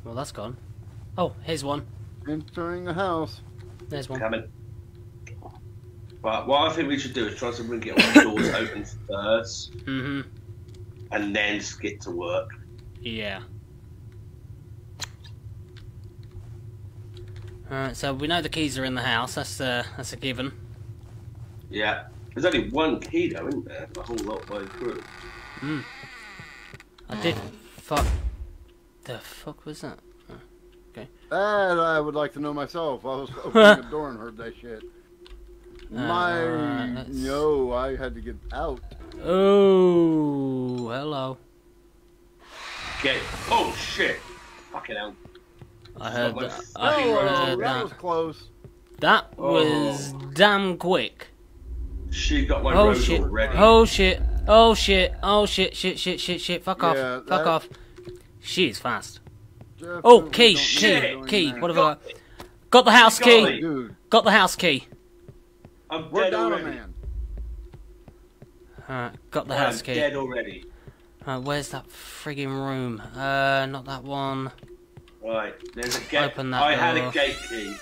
Well, that's gone. Oh, here's one. entering the house. There's one. Coming. But what I think we should do is try to bring it all the doors open first, Mm-hmm. and then just get to work. Yeah. Alright, so we know the keys are in the house. That's uh, that's a given. Yeah. There's only one key though, isn't there? The whole lot way through. I did. Fuck. The fuck was that? That I would like to know myself. I was opening the door and heard that shit. My Uh, let's- no, I had to get out. Oh, hello. Okay. Oh shit! Fucking hell. I heard that. I Oh, heard that that. was close. That was Oh. damn quick. She got my Oh rose shit! already. Oh shit! Oh shit! Oh shit! Shit! Shit! Shit! Shit! Fuck off! Yeah, Fuck that- off! She's fast. Definitely Oh, key! don't Key! Shit. Key! in there. What got? Got the house Golly. key. Dude, Got the house key. I'm we're dead down a already. man. Alright, got the I'm house key. dead already. Uh, where's that frigging room? Uh, not that one. Right. There's a gate. Open that I had a gate key.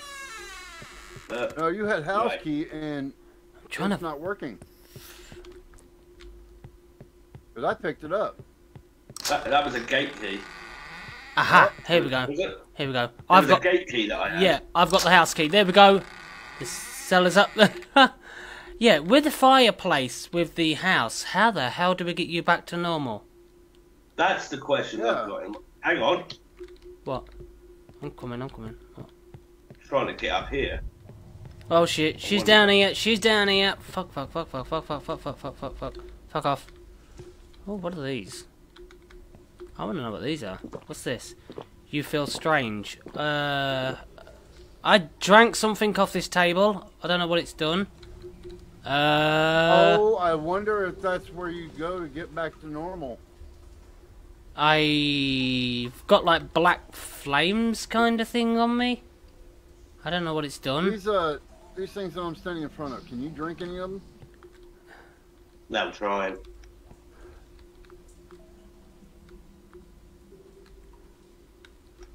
Uh, No, you had house Right. key and I'm trying it's to. not working. But I picked it up. that, that was a gate key. Aha! Here we go. Here we go. There I've got. a gate key that I had. Yeah, I've got the house key. There we go. The cellar's up there. yeah, with the fireplace with the house, how the hell do we get you back to normal? That's the question Yeah. I've got. Hang on. What? I'm coming, I'm coming. What? trying to get up here. Oh shit, she's wonder- down here, she's down here. Fuck, fuck, fuck, fuck, fuck, fuck, fuck, fuck, fuck, fuck, fuck. Fuck off. Oh, what are these? I wanna know what these are. What's this? You feel strange. Uh. I drank something off this table. I don't know what it's done. Uh. oh, I wonder if that's where you go to get back to normal. I've got like black flames kind of thing on me. I don't know what it's done. These uh, these things that I'm standing in front of. Can you drink any of them? No, I'm trying.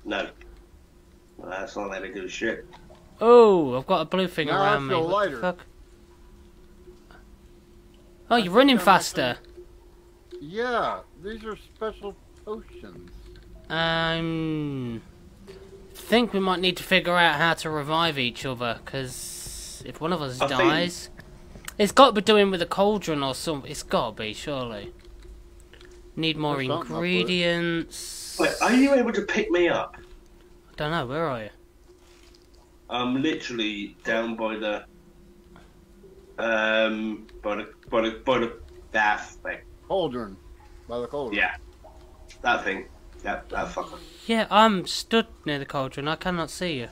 No. Well, that's not letting me do shit. Oh, I've got a blue thing Now around me. feel What the lighter. fuck? Oh, you're running faster. Yeah, these are special potions. Um, think we might need to figure out how to revive each other because if one of us I think- dies, it's got to be doing with a cauldron or something. It's got to be surely. Need more There's something up with it. ingredients. Wait, are you able to pick me up? I don't know. Where are you? I'm literally down by the, um, by the, by the, by the, That thing. Cauldron. By the cauldron. Yeah. That thing. Yeah, that fucker. Yeah, I'm stood near the cauldron. I cannot see you.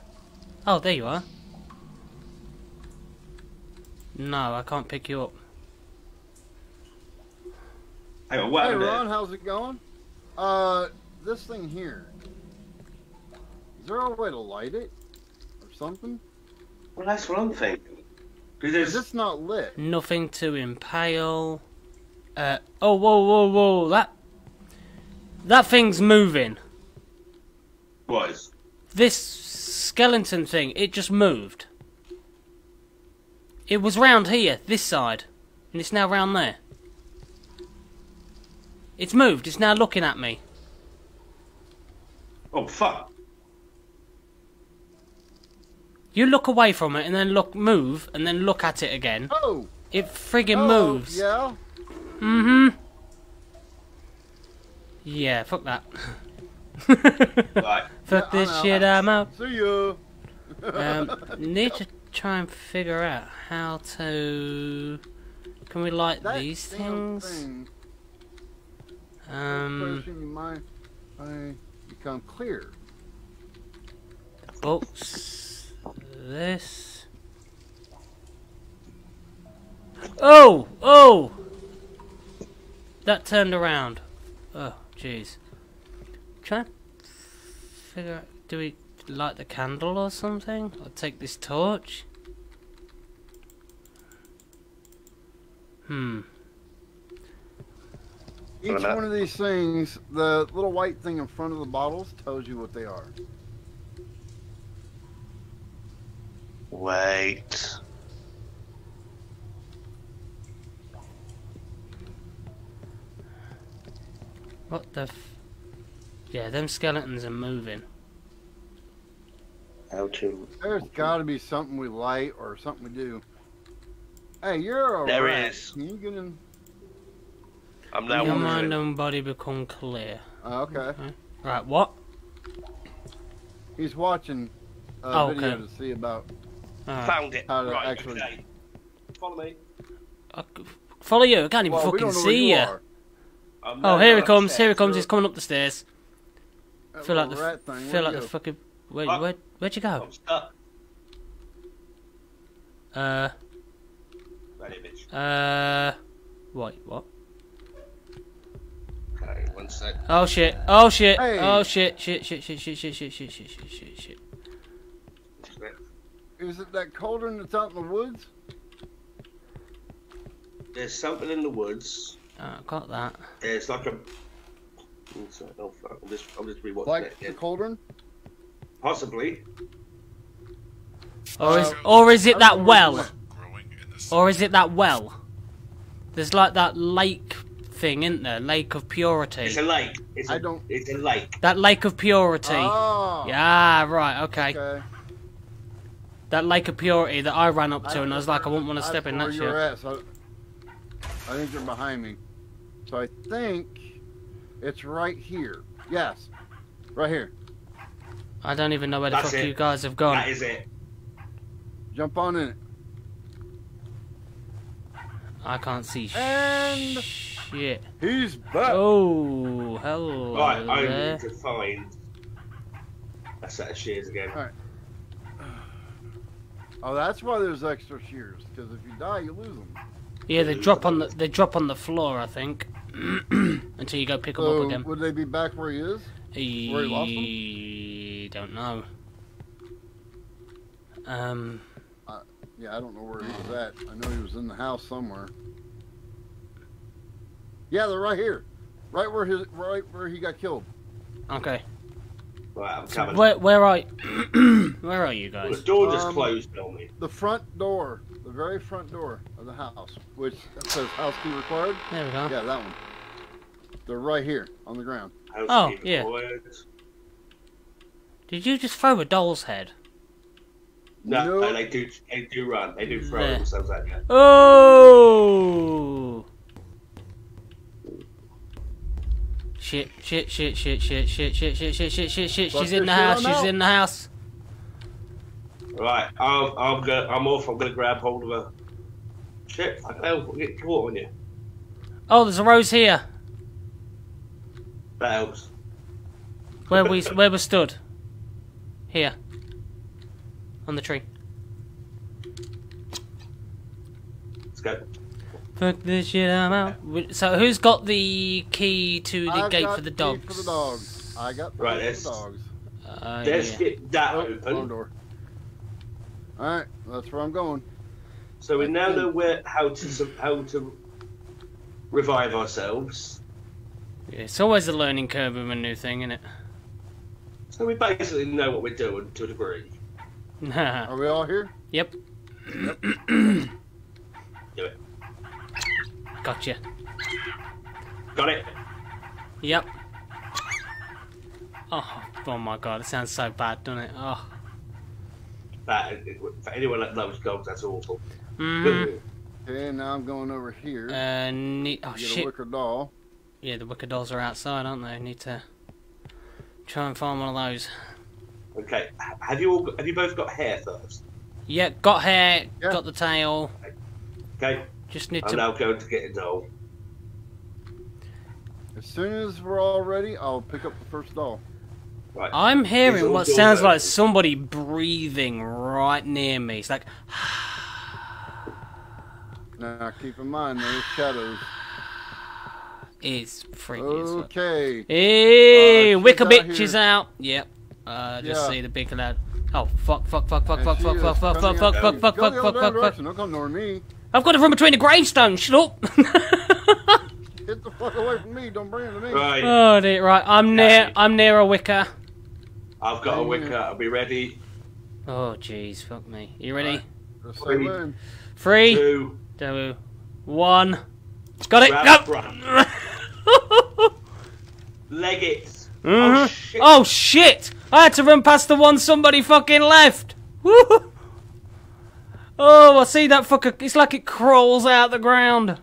Oh, there you are. No, I can't pick you up. Hang on, what Hey happened there? Ron, how's it going? Uh, this thing here. Is there a way to light it or something? Well, that's what I'm thinking. Because Is there's this not lit? Nothing to impale. Uh, oh, whoa, whoa, whoa! That that thing's moving. was. This skeleton thing, it just moved. It was round here, this side, and it's now round there. It's moved. It's now looking at me. Oh, fuck. You look away from it and then look, move, and then look at it again. Oh! It friggin' oh, moves. Yeah? Mm-hmm. Yeah, fuck that. Right. fuck Yeah, this shit, I'm out. See ya! Um, need to try and figure out how to. Can we light That these things? Thing, Um, you might I become clear. books. This. Oh! Oh! That turned around. Oh, jeez. Try and figure out. Do we light the candle or something? Or take this torch? Hmm. Each one of these things, the little white thing in front of the bottles tells you what they are. Wait. What the f... Yeah, them skeletons are moving. How to. There's got to be something we light or something we do. Hey, you're a There rat. is. Can you get in? I'm now Your mind wondering. and body become clear. Oh, okay. Right, what? He's watching a Oh, video okay. to see about. Alright. Found it. How to right, actually- okay. Follow me. I c- Follow you, I can't even Well, fucking don't know where see you you. Oh, here he comes, here he comes, he's coming up the stairs. That Feel like the, little f- feel like he the fucking... Wait, Oh. Where, where'd you go? I'm stuck. Uh, That image. uh... Wait, what? Okay, one sec. Oh shit, oh shit, Hey. oh shit, shit, shit, shit, shit, shit, shit, shit, shit, shit, shit, shit. Is it that cauldron that's out in the woods? There's something in the woods. Uh, got that. It's like a. It's like- Oh fuck! I'm just, I'm just rewatching Like it. the cauldron? Possibly. Or is, Uh, or is it that know where it well? went. Growing in the Or is it that well? There's like that lake thing, isn't there? Lake of purity. It's a lake. It's a, I don't- It's a lake. That lake of purity. Oh, Yeah, right, okay. okay. That lake of purity that I ran up to and I was like, I wouldn't want to step in where that you're shit. at, so I think you're behind me. So I think it's right here. Yes, right here. I don't even know where the That's fuck it. you guys have gone. That is it. Jump on it. I can't see And- shit. He's back. Oh, hello Right, I there. need to find a set of shears again. Alright. Oh, that's why there's extra shears. Because if you die, you lose them. Yeah, they drop on the they drop on the floor, I think, until you go pick them up again. would they be back where he is? Where he lost Don't know. Um, Yeah, I don't know where he was at. I know he was in the house somewhere. Yeah, they're right here, right where his right where he got killed. okay. Right, So where where are where are you Well, the door just Um, closed on me. The front door, the very front door of the house, which says house key required. There we go. Yeah, that one. They're right here on the ground. Oh, Housekeeping yeah. boys. Did you just throw a doll's head? No, Nope. they do. They do run. They do throw There. themselves at you. Oh! Shit! Shit! Shit! Shit! Shit! Shit! Shit! Shit! Shit! Shit! Shit! Shit! She's in the house. She's in the house. Right, I'm. I'm. Go, I'm off. I'm gonna grab hold of her. Shit! I can help get caught on you. Oh, there's a rose here. That helps. Where we where we stood. Here. On the tree. Let's go. Fuck this shit, I'm out. So who's got the key to the I've gate for the key dogs? For the dogs. I got the Right, let's- for the dogs. Uh, Let's yeah. get that Oh, open. wrong door. All right, that's where I'm going. So we now know where how to how to revive ourselves. Yeah, It's always a learning curve with a new thing, isn't So we basically know what we're doing to a degree. Are we all here? yep. Do it. Gotcha. Got it. Yep. Oh, oh my god, it sounds so bad, doesn't it? Oh. That for anyone that loves dogs, that's awful. Mm. Okay, now I'm going over here. Uh, need, oh get a wicker doll. Yeah, the wicker dolls are outside, aren't they? Need to try and find one of those. Okay, have you all got, have you both got hair first? Yeah, got hair, Yeah. got the tail. Okay, Just need I'm to. now going to get a doll. As soon as we're all ready, I'll pick up the first doll. Right. I'm hearing what doors sounds like somebody breathing right near me. It's like, Now keep in mind there's shadows. It's freaky as fuck. Okay. Hey, Uh, Wicker Bitch here. is out. Yep. Uh, just Yeah. see the big lad. Oh, fuck, fuck, fuck, fuck, And fuck, she fuck, is fuck, fuck, fuck, coming fuck, out- fuck, fuck, Go fuck, the fuck, other fuck, fuck. direction. Don't come nor me. I've got it from between the gravestones. Shut up. Get the fuck away from me. Don't bring it to me. Right, oh dear. Right, I'm near. Okay. I'm near a wicker. I've got a Hang wicker. I'll be ready. Oh jeez, fuck me. You ready? Just Three. say when. Three, Two, two, one. Got it. grab, run. Leg it. Oh Mhm. shit. Oh shit! I had to run past the one somebody fucking left. Woo! Oh, I see that fucker. It's like it crawls out the ground.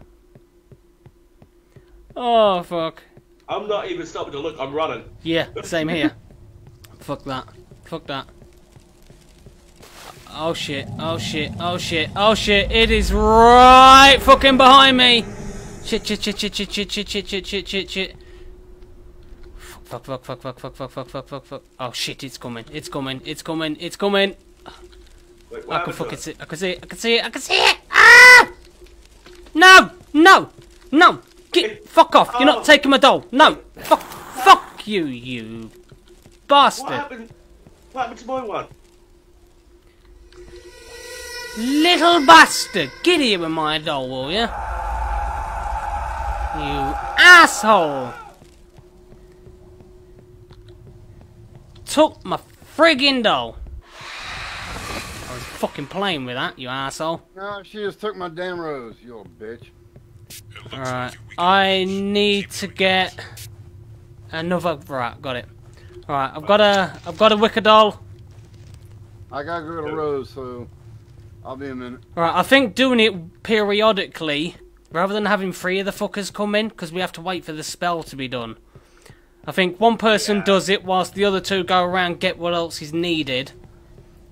Oh fuck. I'm not even stopping to look. I'm running. Yeah, same here. Fuck that. Fuck that. Oh shit. Oh shit. Oh shit. Oh shit. It is right fucking behind me. Shit, shit, shit, shit, shit, shit, shit, shit, shit, shit, shit, shit. Fuck, fuck, fuck, fuck, fuck, fuck, fuck, fuck, fuck, fuck. Oh shit, it's coming. It's coming. It's coming. It's coming. Wait, I can fucking see it. I can see it. I can see it. I can see it. Ah! No! No! No! Get fuck off! You're Oh. not taking my doll. No! Fuck! Fuck you, you bastard! What happened? What happened to my one? Little bastard! Get here with my doll, will ya? You asshole! Took my friggin' doll. I was fucking playing with that, you asshole. No, she just took my damn rose, you old bitch. Alright, like we can I need to get another. Right, got it. Alright, I've got a, I've got a wicker doll. I gotta go to Rose, so I'll be a minute. Alright, I think doing it periodically, rather than having three of the fuckers come in, because we have to wait for the spell to be done. I think one person Yeah. does it whilst the other two go around get what else is needed,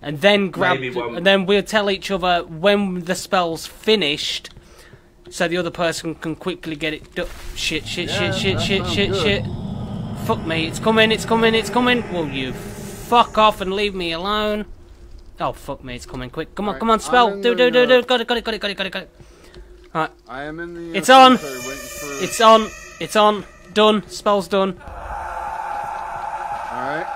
and then grab, Maybe one- and then we'll tell each other when the spell's finished, so the other person can quickly get it. Do- shit, shit, Yeah, shit, shit, shit, shit, good. shit. Fuck me! It's coming! It's coming! It's coming! Will you fuck off and leave me alone? Oh fuck me! It's coming! Quick! Come on! Alright, Come on! Spell! in Do do do do! Got it! Got it! Got it! Got it! Got it! Got it! Got it! I am in the. uh, It's on. for. It's on! It's on! Done! Spell's done! All right.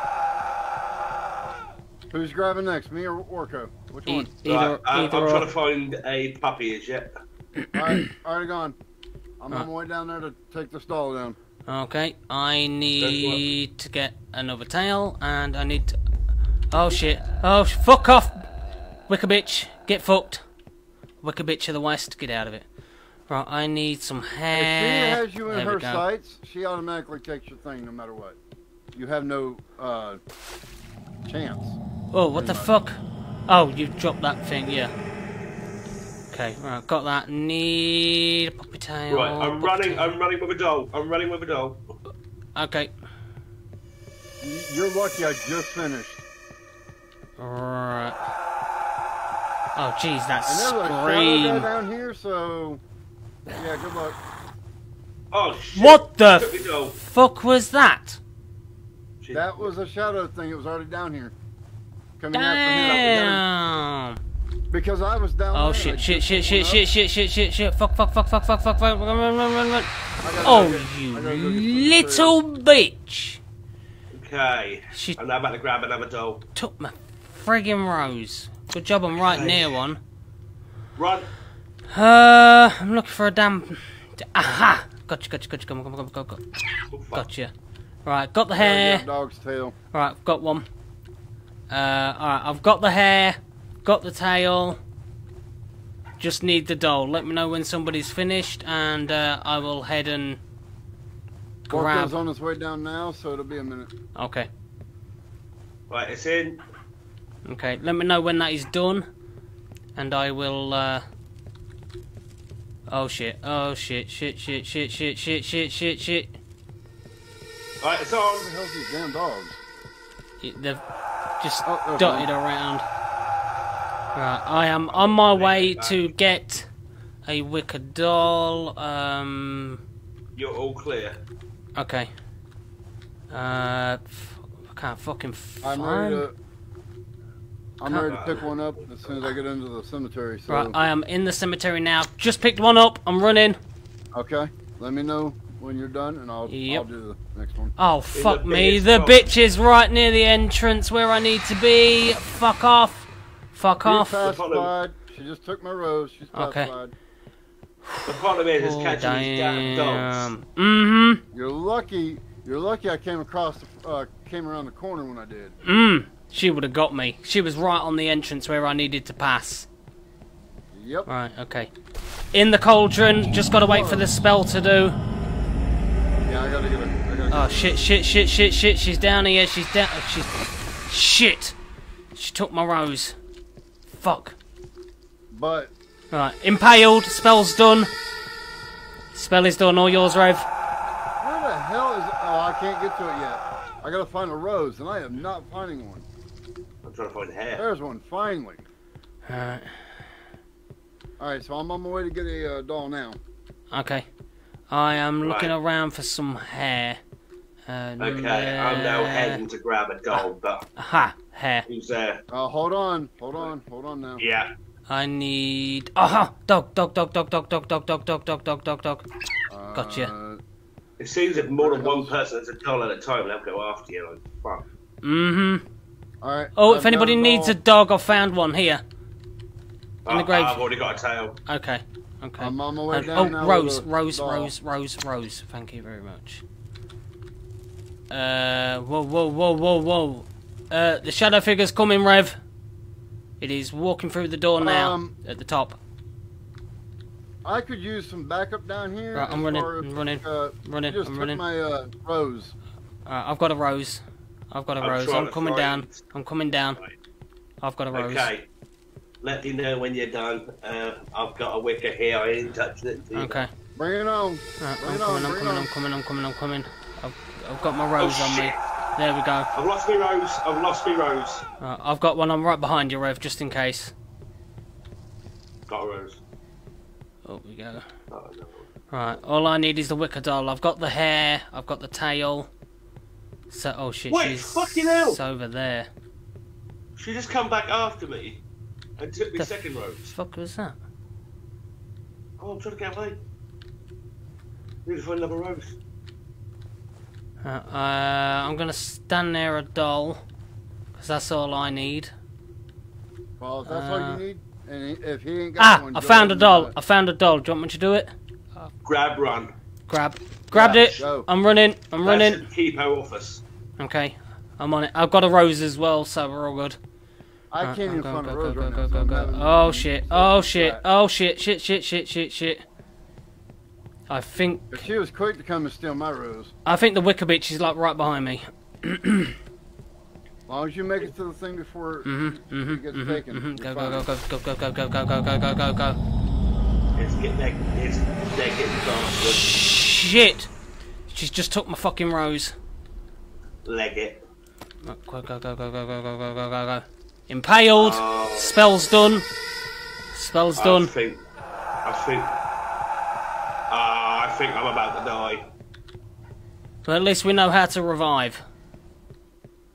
Who's grabbing next, me or Worco? Which E- one? either Right, I, either I'm or. trying to find a puppy as yet. All right, already gone. I'm Alright. on my way down there to take the stall down. Okay, I need to get another tail, and I need to. Oh shit! Oh, fuck off! Wicker bitch, get fucked! Wicker bitch of the west, to get out of it. Right, I need some If she has you in There her sights, she automatically takes your thing no matter what. You have no uh, chance. Oh, what the fuck? Oh, you dropped that thing, yeah. Okay, right, got that. Need a puppy tail. Right, I'm puppy running. tail. I'm running with a doll. I'm running with a doll. Okay, You- You're lucky I just finished. right. Oh, jeez, that And there's a shadow guy down here, so yeah, good luck. Oh shit! What the Took fuck was that? That was a shadow thing. It was already down here. Coming after Damn. Because I was down Oh there. shit, shit, shit, shit, shit, shit, shit, shit, shit. Fuck, fuck, fuck, fuck, fuck, fuck, fuck. Run, run, run, run, Oh, you I gotta go get some little bitch. Okay. She I'm now about to grab another doll. took my friggin' rose. Good job I'm right Okay. near one. Run. Uh, I'm looking for a damn. Aha! Gotcha, gotcha, gotcha. Come on, come on, come on, come on. Fuck. Gotcha. Right, got the hair. Dog's tail. Right, I've got one. Uh, alright, I've got the hair, got the tail. Just need the doll. Let me know when somebody's finished, and uh, I will head and grab. Worco's on his way down now, so it'll be a minute. Okay, Right, it's in. Okay. Let me know when that is done, and I will. Uh... Oh shit! Oh shit! Shit! Shit! Shit! Shit! Shit! Shit! Shit! Shit! Right, it's What on. the hell's these damn dogs? It- They've just Oh, dotted one. around. Right, I am on my way to get a wicker doll. Um, You're all clear. okay. Uh, f- I can't fucking find... I'm ready to. I'm Can't- ready to pick one up as soon as I get into the cemetery. So Right, I am in the cemetery now. Just picked one up. I'm running. okay, let me know when you're done, and I'll I'll do the next one. Oh fuck the me! The box. bitch is right near the entrance where I need to be. Fuck off. Fuck She off. pacified. She just took my rose. She's Okay. The problem is, is Oh, catching these damn dogs. Mm-hmm. You're lucky. You're lucky. I came across, the, uh, came around the corner when I did. Mm. She would have got me. She was right on the entrance where I needed to pass. Yep. Right, okay. In the cauldron, just gotta wait for the spell to do. Yeah, I gotta get it. Gotta Oh shit, shit, shit, shit, shit. She's down here. She's down. She's. Shit. She took my rose. Fuck. But Right, impaled. Spell's done. Spell is done. All yours, Rev. where the hell is? Oh, I can't get to it yet. I gotta find a rose, and I am not finding one. I'm trying to find hair. There's one finally. Alright. All right, so I'm on my way to get a uh, doll now. Okay. I am looking Right. around for some hair. Uh, Okay, I'm now heading to grab a doll, but Aha, hair. who's there? Uh, hold on, hold on, hold on now. Yeah. I need. Aha! Dog, dog, dog, dog, dog, dog, dog, dog, dog, dog, dog, dog, dog. Uh, Gotcha. It seems that more than one person has a doll at a time, they'll go after you. Like, fuck. Mm hmm. All right. Oh, I've if anybody got needs a dog, I found one here. In the Oh, grave. I've already got a tail. Okay. Okay. I'm on my way And- down oh, now. with Rose, Rose, doll. Rose, Rose, Rose. Thank you very much. Uh, whoa, whoa, whoa, whoa, whoa. Uh, the shadow figure's coming, Rev. It is walking through the door now, Um, at the top. I could use some backup down here. Right, I'm as running, far as, I'm running, Uh, running, just I'm took running. my uh, rose. Alright, I've got a rose. I've got a I'm rose. I'm coming find- down. I'm coming down. Right. I've got a rose. Okay. Let me know when you're done. Uh, I've got a wicker here. I ain't touching it. Okay. Bring it on. Right, Bring I'm it on, coming, I'm coming, on. I'm coming, I'm coming, I'm coming. I've, I've got my rose on me. There we go. I've lost me rose. I've lost me rose. Right, I've got one. I'm right behind you, Rev, just in case. Got a rose. Oh, we go. Oh, no. Right, all I need is the wicker doll. I've got the hair, I've got the tail. So, oh shit, Wait, she's fucking hell! it's over there. She just come back after me and took me The second rose. fuck was that? Oh, I'm trying to get away. Need to find another rose. Uh, uh, I'm gonna stand near a doll, because that's all I need. Well, if that's all Uh, you need, and if he ain't got Ah, one, I found a doll. uh, I found a doll. Do you want me to do it? Grab run. Grab. Grabbed Yeah, it. go. I'm running. I'm That running. keep her off. Okay. I'm on it. I've got a rose as well, so we're all good. I Right, can't even find a rose go, right go, now. go, go, go. Oh shit. Oh shit. Oh shit. Shit, shit, shit, shit, shit. I think If she was quick to come and steal my rose, I think the wicker bitch is like right behind me. as long as you make it to the thing before Mhm, he mhm, gets mhm, taken, mhm. you're Go, go, go, go, go, go, go, go, go, go, go, go, go. It's get that. It's that getting bastard. Shit! She's just took my fucking rose. Leg it. Go, go, go, go, go, go, go, go, go, go, go. Impaled. Oh, Spell's done. Spell's I done. think. I think. Ah, I think I'm about to die. But at least we know how to revive.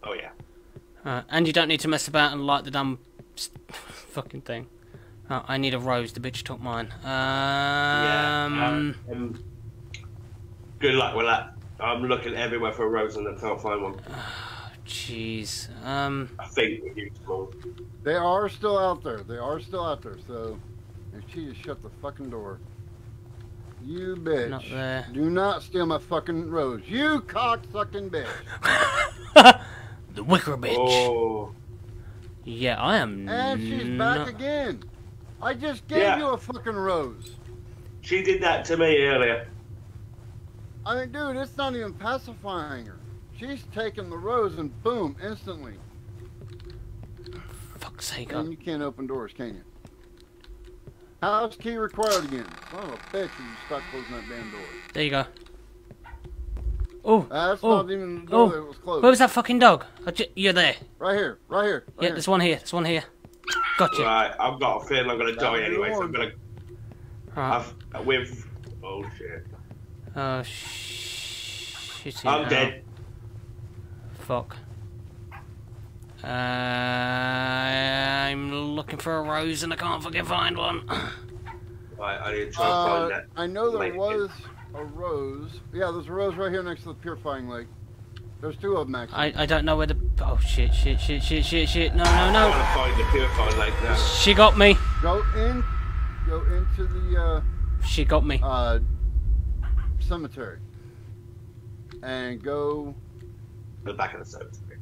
Oh yeah. Uh, and you don't need to mess about and light the damn fucking thing. Oh, I need a rose. The bitch took mine. Yeah. Um, um, good luck with that. I'm looking everywhere for a rose and I can't find one. jeez. Um, I think we're useful. They are still out there. They are still out there. So, and she just shut the fucking door. You bitch. not there. Do not steal my fucking rose. You cock cocksucking bitch. The wicker bitch. Oh. Yeah, I am. And she's not- back again. I just gave Yeah. you a fucking rose. She did that to me earlier. I mean, dude, it's not even pacifying her. She's taking the rose and boom, instantly. Fuck's sake. And you can't open doors, can you? House key required again. Son of a bitch, you start closing that damn door. There you go. Oh, That's Oh. not even the door Oh. that was closed. where was that fucking dog? You're there. Right here, right here. Right Yeah, here. there's one here. There's one here. Gotcha. Right, I've got a feeling I'm gonna That'll die anyway, so I'm gonna Right. have with. Oh shit! Oh, sh- shitty I'm hell. dead. Fuck. Uh, I'm looking for a rose and I can't fucking find one. Right, I need to try and Uh, find that. I know there lake. was a rose. Yeah, there's a rose right here next to the purifying lake. There's two of them actually. I, I don't know where the. Oh shit, shit, shit, shit, shit, shit. No, no, no. I no. want to find the purifying lake now. She got me. Go in, go into the She got me. uh, uh, cemetery, and go The back of the cemetery.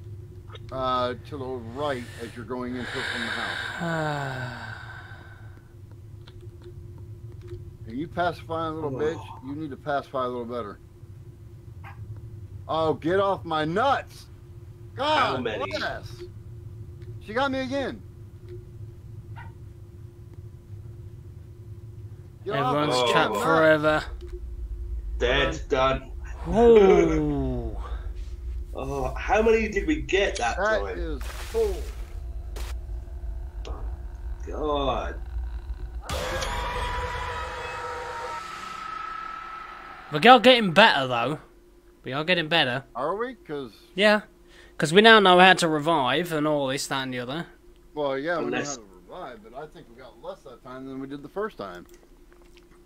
uh, to the right as you're going into it from the house. Are you pacifying a little Oh. bitch? You need to pacify a little better. Oh, get off my nuts! God How many? bless. She got me again. Get off my Everyone's Oh. trapped nuts. forever. Dead, done. Oh. Oh, how many did we get that, That time? is full. God. We are getting better though. We are getting better. Are we? Cause Yeah. Because we now know how to revive and all this, that, and the other. well, yeah, we know how to revive, but I think we got less that time than we did the first time.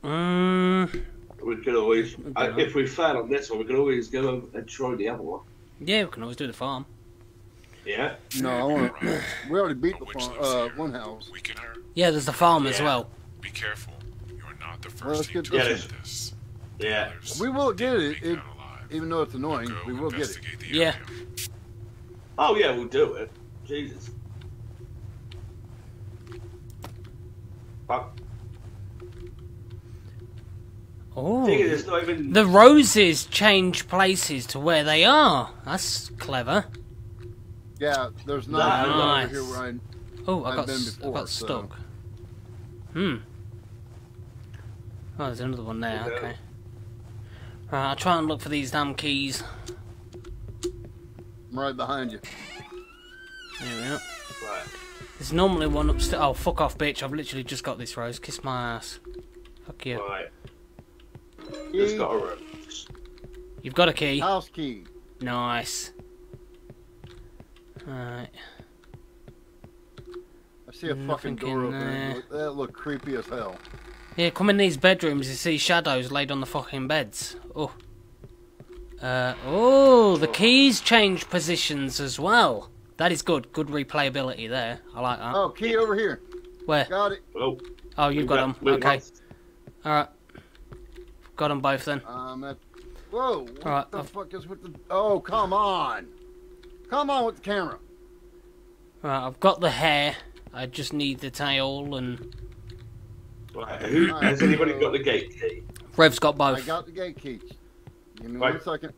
Mm, We could always, I, Okay. if we fail on this one, we could always go and try the other one. yeah, we can always do the farm. Yeah? No, I want to. Right. We already beat the farm, uh, one house. Weaken her. Yeah, there's the farm as well. Be careful. You are not the Well, let's first team get to this- do this. Yeah. Others We will get it, it- Even though it's annoying, Go we will get it. Yeah. Oh, yeah, we'll do it. Jesus. Fuck. Oh. Thing is, not even. The roses change places to where they are. That's clever. Yeah, there's not Nice. over here where I. Oh, I got, been s- I before, got so- stuck. Hmm. Oh, there's another one there. Okay. Okay. Right, I'll try and look for these damn keys. I'm right behind you. There we are. Right. There's normally one upstairs. Oh, fuck off, bitch. I've literally just got this rose. Kiss my ass. Fuck you. Right. It's Key, got a room. You've got a key. house key. Nice. Alright. I see a Nothing fucking door in open. there. Look- That look creepy as hell. Yeah, come in these bedrooms, you see shadows laid on the fucking beds. Oh. Uh, oh, the keys change positions as well. That is good. Good replayability there. I like that. Oh, key over here. Where? Got it. Oh, Oh, you've got them. Okay. Alright. Got them both then. Um, at, whoa, what Alright, the I've- fuck is with the? Oh, come on, come on with the camera. Right, I've got the hair. I just need the tail and Right. Who, Alright, has anybody so- got the gate key? Rev's got both. I got the gate key. Give me Right. one second.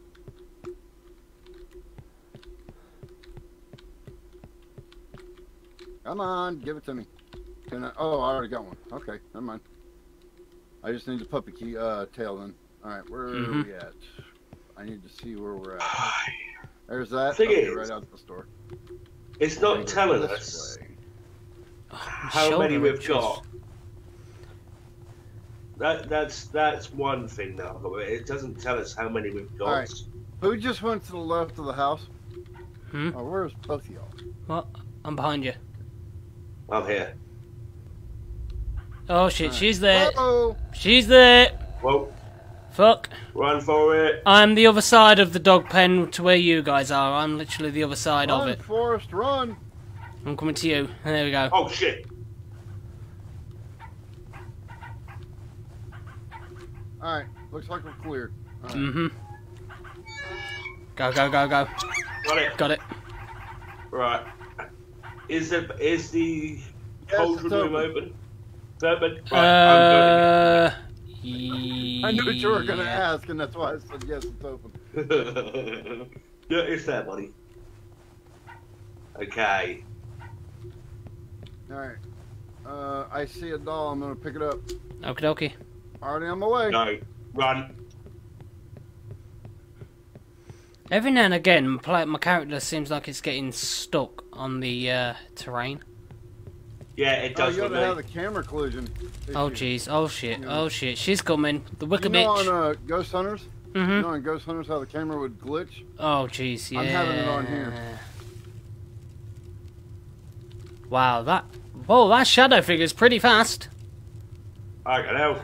Come on, give it to me. Can I? Oh, I already got one. Okay, never mind. I just need the puppy key uh, tail then. All right, where Mhm. are we at? I need to see where we're at. There's that. Thing okay, is- right out the store. It's not Go telling us way. Oh, how shoulder many we've itches. got. that that's that's one thing now. but It doesn't tell us how many we've got. Alright. Who just went to the left of the house? Hmm? Oh, where's both of y'all? What? I'm behind you. I'm here. Oh shit, Alright. she's there. Oh, She's there. Well, Fuck. run for it. I'm the other side of the dog pen to where you guys are. I'm literally the other side of it. Forest, run! I'm coming to you. There we go. Oh shit! All right, looks like we're clear. All right. Mm-hmm. Go, go, go, go. Got it. Got it. Right. Is the is the Yes, cold room open. open? It's open. Right, Uh, I knew what you were gonna ask, and that's why I said yes. It's open. I'm going in. yeah, it's there, buddy. Okay. All right. Uh, I see a doll. I'm gonna pick it up. Okie dokie. Already on my way. No. Run. Every now and again, my, my character seems like it's getting stuck on the uh, terrain. Yeah, it does. Oh, does you for ought to have the camera collision. Oh jeez. Oh shit. Yeah. Oh shit. She's coming. The wicker You know on bitch. uh, Ghost Hunters, you Mm-hmm. know on Ghost Hunters how the camera would glitch. Oh jeez. Yeah. I'm having it on here. Wow. That. Whoa. That shadow figure's pretty fast. I can help.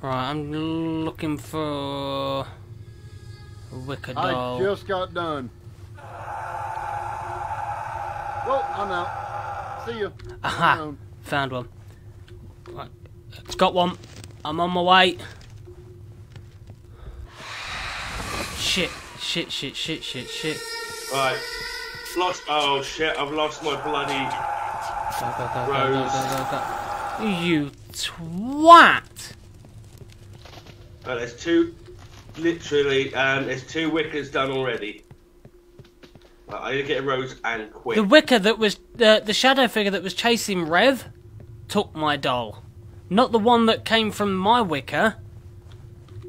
Right. I'm looking for a wicker doll. I just got done. Well, I'm out. See you. Aha. Found one. Right. Got one. I'm on my way. Shit. Shit, shit, shit, shit, shit. Right. Lost. Oh shit! I've lost my bloody. Go, go, go, go, go, Rose. go, go, go. You twat! Oh, there's two. Literally, um, there's two wickers done already. Right, I need to get a rose and quick. The wicker that was. The, the shadow figure that was chasing Rev took my doll. Not the one that came from my wicker.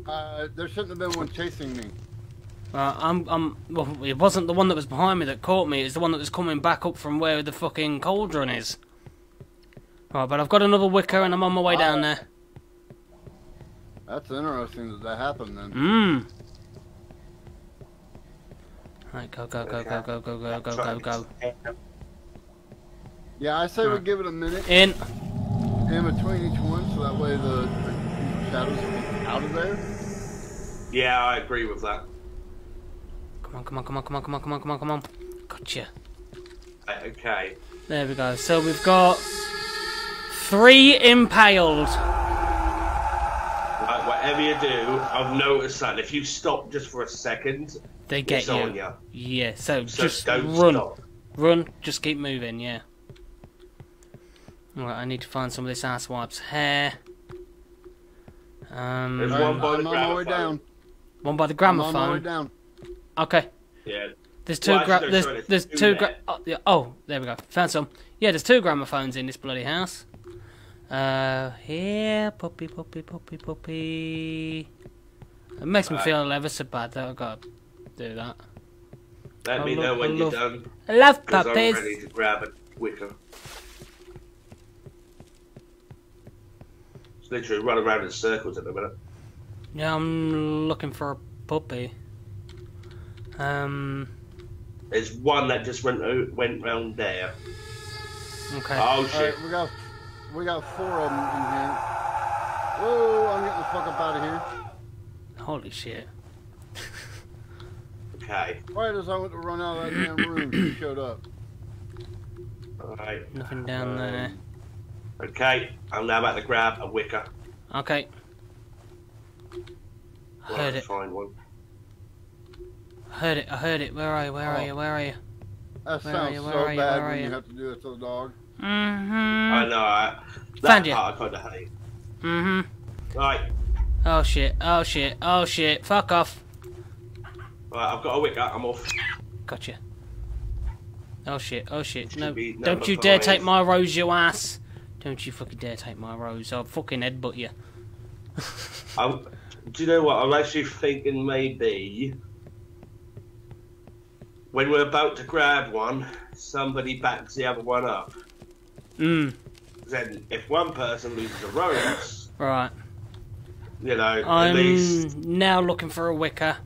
Uh, there shouldn't have been one chasing me. Uh, I'm, I'm, well, it wasn't the one that was behind me that caught me. It's the one that was coming back up from where the fucking cauldron is. Right, but I've got another wicker and I'm on my way down there. That's interesting that that happened then. Mmm. Right, go, go, go, go, go, go, go, go, go, go. Yeah, I say we give it a minute In. in between each one, so that way the, the shadows will be out of there. Yeah, I agree with that. Come on, come on, come on, come on, come on, come on, come on, come on. Gotcha. Uh, okay. There we go. So we've got three impaled. Right, whatever you do, I've noticed that if you stop just for a second, They get it's on you. Yeah. So, So just don't run, stop. run. Just keep moving. Yeah. Right. I need to find some of this asswipe's hair. Um, There's I'm, one by the I'm on my way gramophone. down. one by the I'm on my way gramophone. down. Okay. Yeah. There's two. Well, gra- there's there's there's two. two Gra- there. oh, yeah, oh, there we go. Found some. Yeah, there's two gramophones in this bloody house. Uh, here, puppy, puppy, puppy, puppy. It makes me Right. feel ever so bad that I gotta do that. Let I me love- know I when you're love- done, I love because I'm ready to grab a wicker. It's literally run around in circles at the minute. Yeah, I'm looking for a puppy. Um, There's one that just went o- went round there. okay. Oh shit! right, we got we got four of them in here. Whoa! I'm getting the fuck up out of here. Holy shit. Okay. Right as I went to run out of that damn room, she showed up. Alright. Nothing down there. Um, Okay. I'm now about to grab a wicker. Okay. I Well, heard it. Find one. I heard it. I heard it. Where are you? Where are Oh. you? Where are you? That Where are sounds you? Where so are you? bad Where are when you? you? have to do it to the dog. Mm-hmm. I know. I, that Found you. I kind of hate. Mm-hmm. Right. Oh shit. Oh shit. Oh shit. Fuck off. Right. I've got a wicker. I'm off. Gotcha. Oh shit. Oh shit. No. Don't you dare take my rose, you ass. Don't you fucking dare take my rose. I'll fucking headbutt you. I'm, do you know what? I'm actually thinking maybe when we're about to grab one, somebody backs the other one up. Mm. then if one person loses a rose, Right. you know, I'm least now looking for a wicker.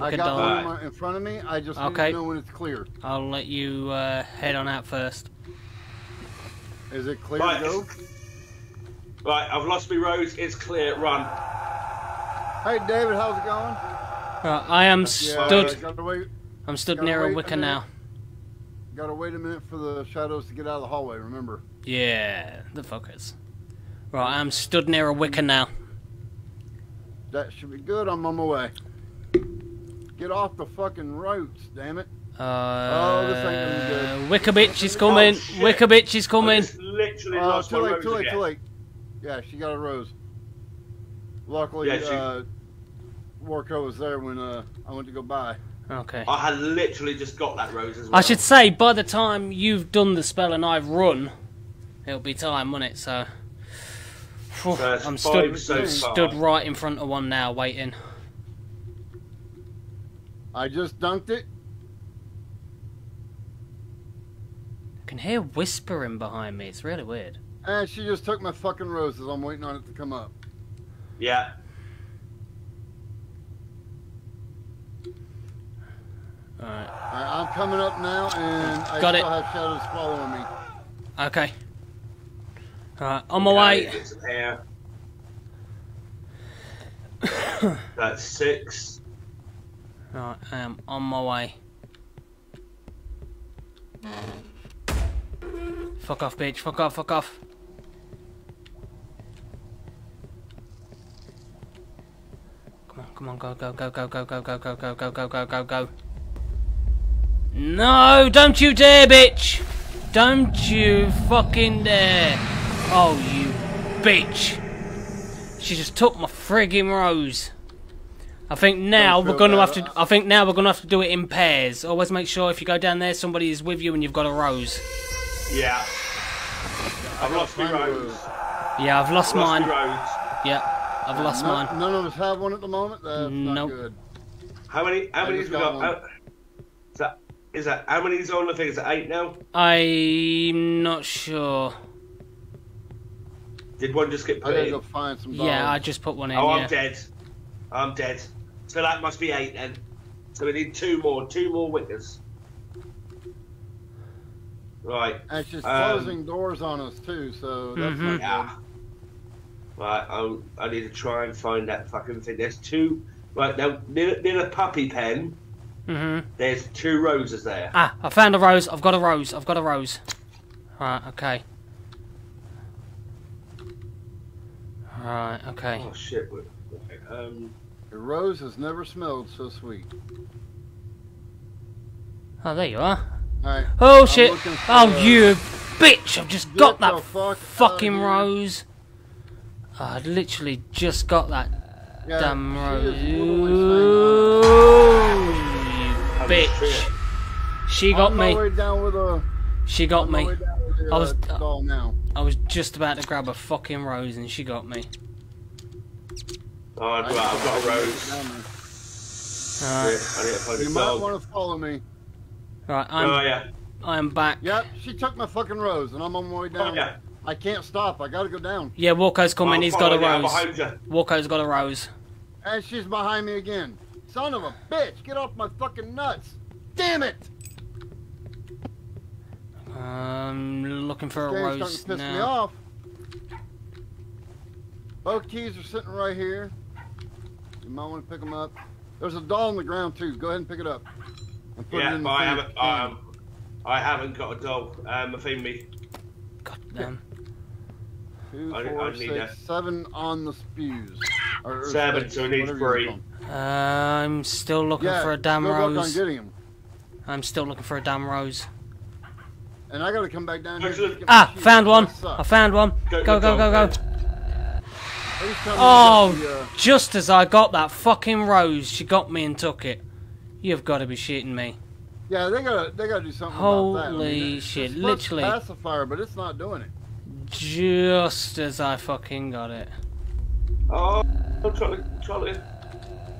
I got doll. one in in front of me. I just need Okay. to know when it's clear. I'll let you uh, head on out first. Is it clear Right. to go? right. I've lost my rose. It's clear. Run. Hey, David, how's it going? Right, I am stood. Gotta wait. I'm stood gotta near a wait a wicker now. Gotta wait a minute for the shadows to get out of the hallway. Remember. Yeah, the fuckers. Right, I'm stood near a wicker now. That should be good. I'm on my way. Get off the fucking roads, damn it. Uh, this ain't gonna be good. Wicker bitch is coming. Oh, shit. wicker bitch is coming. literally Oh, lost too late, rose too late, again. too late. Yeah, she got a rose. Luckily, Yeah, she- uh, Worco was there when uh, I went to go buy. Okay. I had literally just got that rose as well. I should say, by the time you've done the spell and I've run, it'll be time, won't it? So, Phew, So I'm stood, so stood right in front of one now, waiting. I just dunked it. I can hear whispering behind me. It's really weird. And she just took my fucking roses. I'm waiting on it to come up. Yeah. Alright. Alright, I'm coming up now, and I Got still it. have shadows following me. Okay. Alright, on my Okay, way. That's six. Alright, I am on my way. Fuck off, bitch. Fuck off, fuck off. Come on, come on, go, go, go, go, go, go, go, go, go, go, go, go, go, go. No, don't you dare, bitch! Don't you fucking dare! Oh, you bitch! She just took my frigging rose. I think now we're gonna have to. I think now we're gonna have to do it in pairs. Always make sure if you go down there, somebody is with you and you've got a rose. Yeah. I've lost my rose. rose. Yeah, I've lost I've lost mine. my rose. Yeah, I've lost None- mine. None of us have one at the moment. That's Nope. good. How many? How many just we got got? one. Is that? Is that? How many's on the thing? Is it eight now? I'm not sure. Did one just get I put gotta in? go find some dogs. Yeah, I just put one in. Oh, yeah. I'm dead. I'm dead. So that must be eight then. So we need two more. Two more wickers. Right. And she's Um, closing doors on us too, so that's Mhm. not Yeah. Right. I, I need to try and find that fucking thing. There's two. Right now, near, near the puppy pen, Mhm. there's two roses there. Ah, I found a rose. I've got a rose. I've got a rose. Right. Okay. Right. Okay. Oh shit. Um. Good. A rose has never smelled so sweet. Oh, there you are. Alright. Oh I'm shit! Oh uh, you bitch! I've just Get got that fuck fucking rose. Oh, I literally just got that Yeah, damn rose. is Ooh, Oh, you bitch! She got me. down with a. She got me. way down with the, I was- uh, doll now. I was just about to grab a fucking rose and she got me. Oh, right, I've got a rose. Down. Alright, Shit, I need to find You a might dog. want to follow me. right, Oh I'm Oh, yeah. I'm back. Yep, she took my fucking rose, and I'm on my way Oh down. yeah. I can't stop. I gotta go down. Yeah, Worco's coming. I'll He's got a follow you, I'm rose. Behind you. Worco's got a rose. And she's behind me again. Son of a bitch, get off my fucking nuts. Damn it! I'm looking for a Game's starting rose to piss me now. off. Both keys are sitting right here. You might want to pick them up. There's a doll on the ground too. Go ahead and pick it up. And put it Yeah, in but the I thing. haven't. Um, I haven't got a dog. Um, a me. God damn. Two, I- I four, need six, that. seven on the spews. Or, or Seven, six, so we need three. Uh, I'm still looking Yeah, for a damn good luck on rose. getting 'em. I'm still looking for a damn rose. And I gotta come back down here. and Excellent. just get my Ah, found one. I found one. Go, Go, go, go, go, go. go. Please tell me Oh, the, uh, just as I got that fucking rose, she got me and took it. You've got to be shitting me. yeah, they gotta they gotta do something about that. I Holy mean, shit, supposed to literally. pacifier, but it's not doing it. Just as I fucking got it. Oh, I'm trying to, trying to,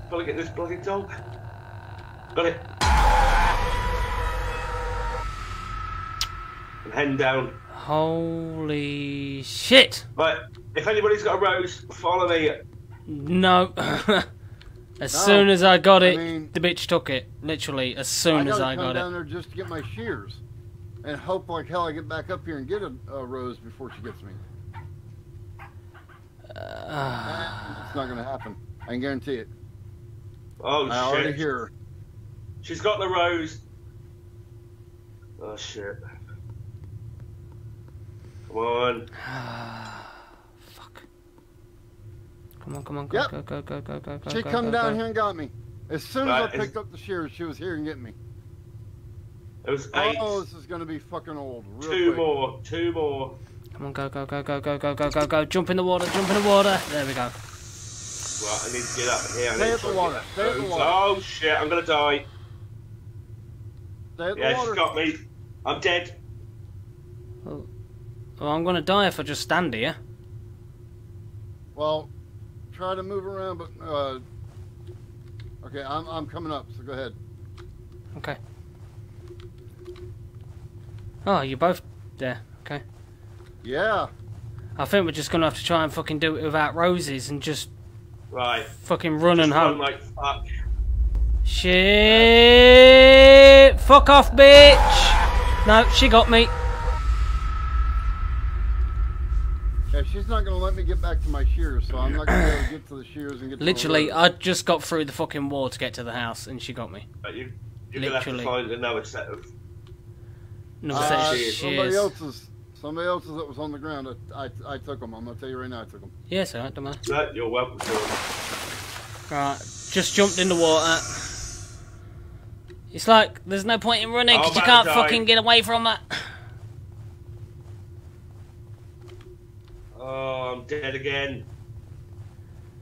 trying to get this bloody dog. Got it. And heading down. Holy shit! But if anybody's got a rose, follow me. No. as No, soon as I got I it, mean- the bitch took it. Literally, as I soon as I got it. I come got down there just to get my shears, and hope like hell I get back up here and get a, a rose before she gets me. Uh, It's not gonna happen. I can guarantee it. Oh I already shit. hear her. She's got the rose. Oh shit. Come on. fuck. Come on, come on, go, Yep. go, go, go, go, go, go. She go, come go, down go. here and got me. As soon as Right, I picked up the shears, she was here and get me. It was eight. Oh, this is gonna be fucking old. Real two quick. more. Two more. Come on, go, go, go, go, go, go, go, go, go. Jump in the water, jump in the water. There we go. Right, I need to get up here. I Stay need at to the try and water, stay at the water. Oh shit! I'm gonna die. Stay at the Yeah, water. she's got me. I'm dead. Well, I'm gonna die if I just stand here. Well, try to move around, but uh. Okay, I'm I'm coming up. So go ahead. Okay. Oh, you're both there. Okay. Yeah. I think we're just gonna have to try and fucking do it without roses and just Right. fucking run and Run hope. like fuck. Shit! Fuck off, bitch! No, she got me. Yeah, she's not gonna let me get back to my shears, so I'm not gonna be able to get to the shears and get. To Literally, the I just got through the fucking wall to get to the house, and she got me. But you, you're gonna have to Literally. find another set of. No uh, set of Cheers. somebody else's. Somebody else's that was on the ground. I, I, I took them. I'm gonna tell you right now. I took them. Yes, alright, don't matter. No, you're welcome to them. Right, just jumped in the water. It's like there's no point in running Oh, because you can't die. fucking get away from it. Oh, I'm dead again.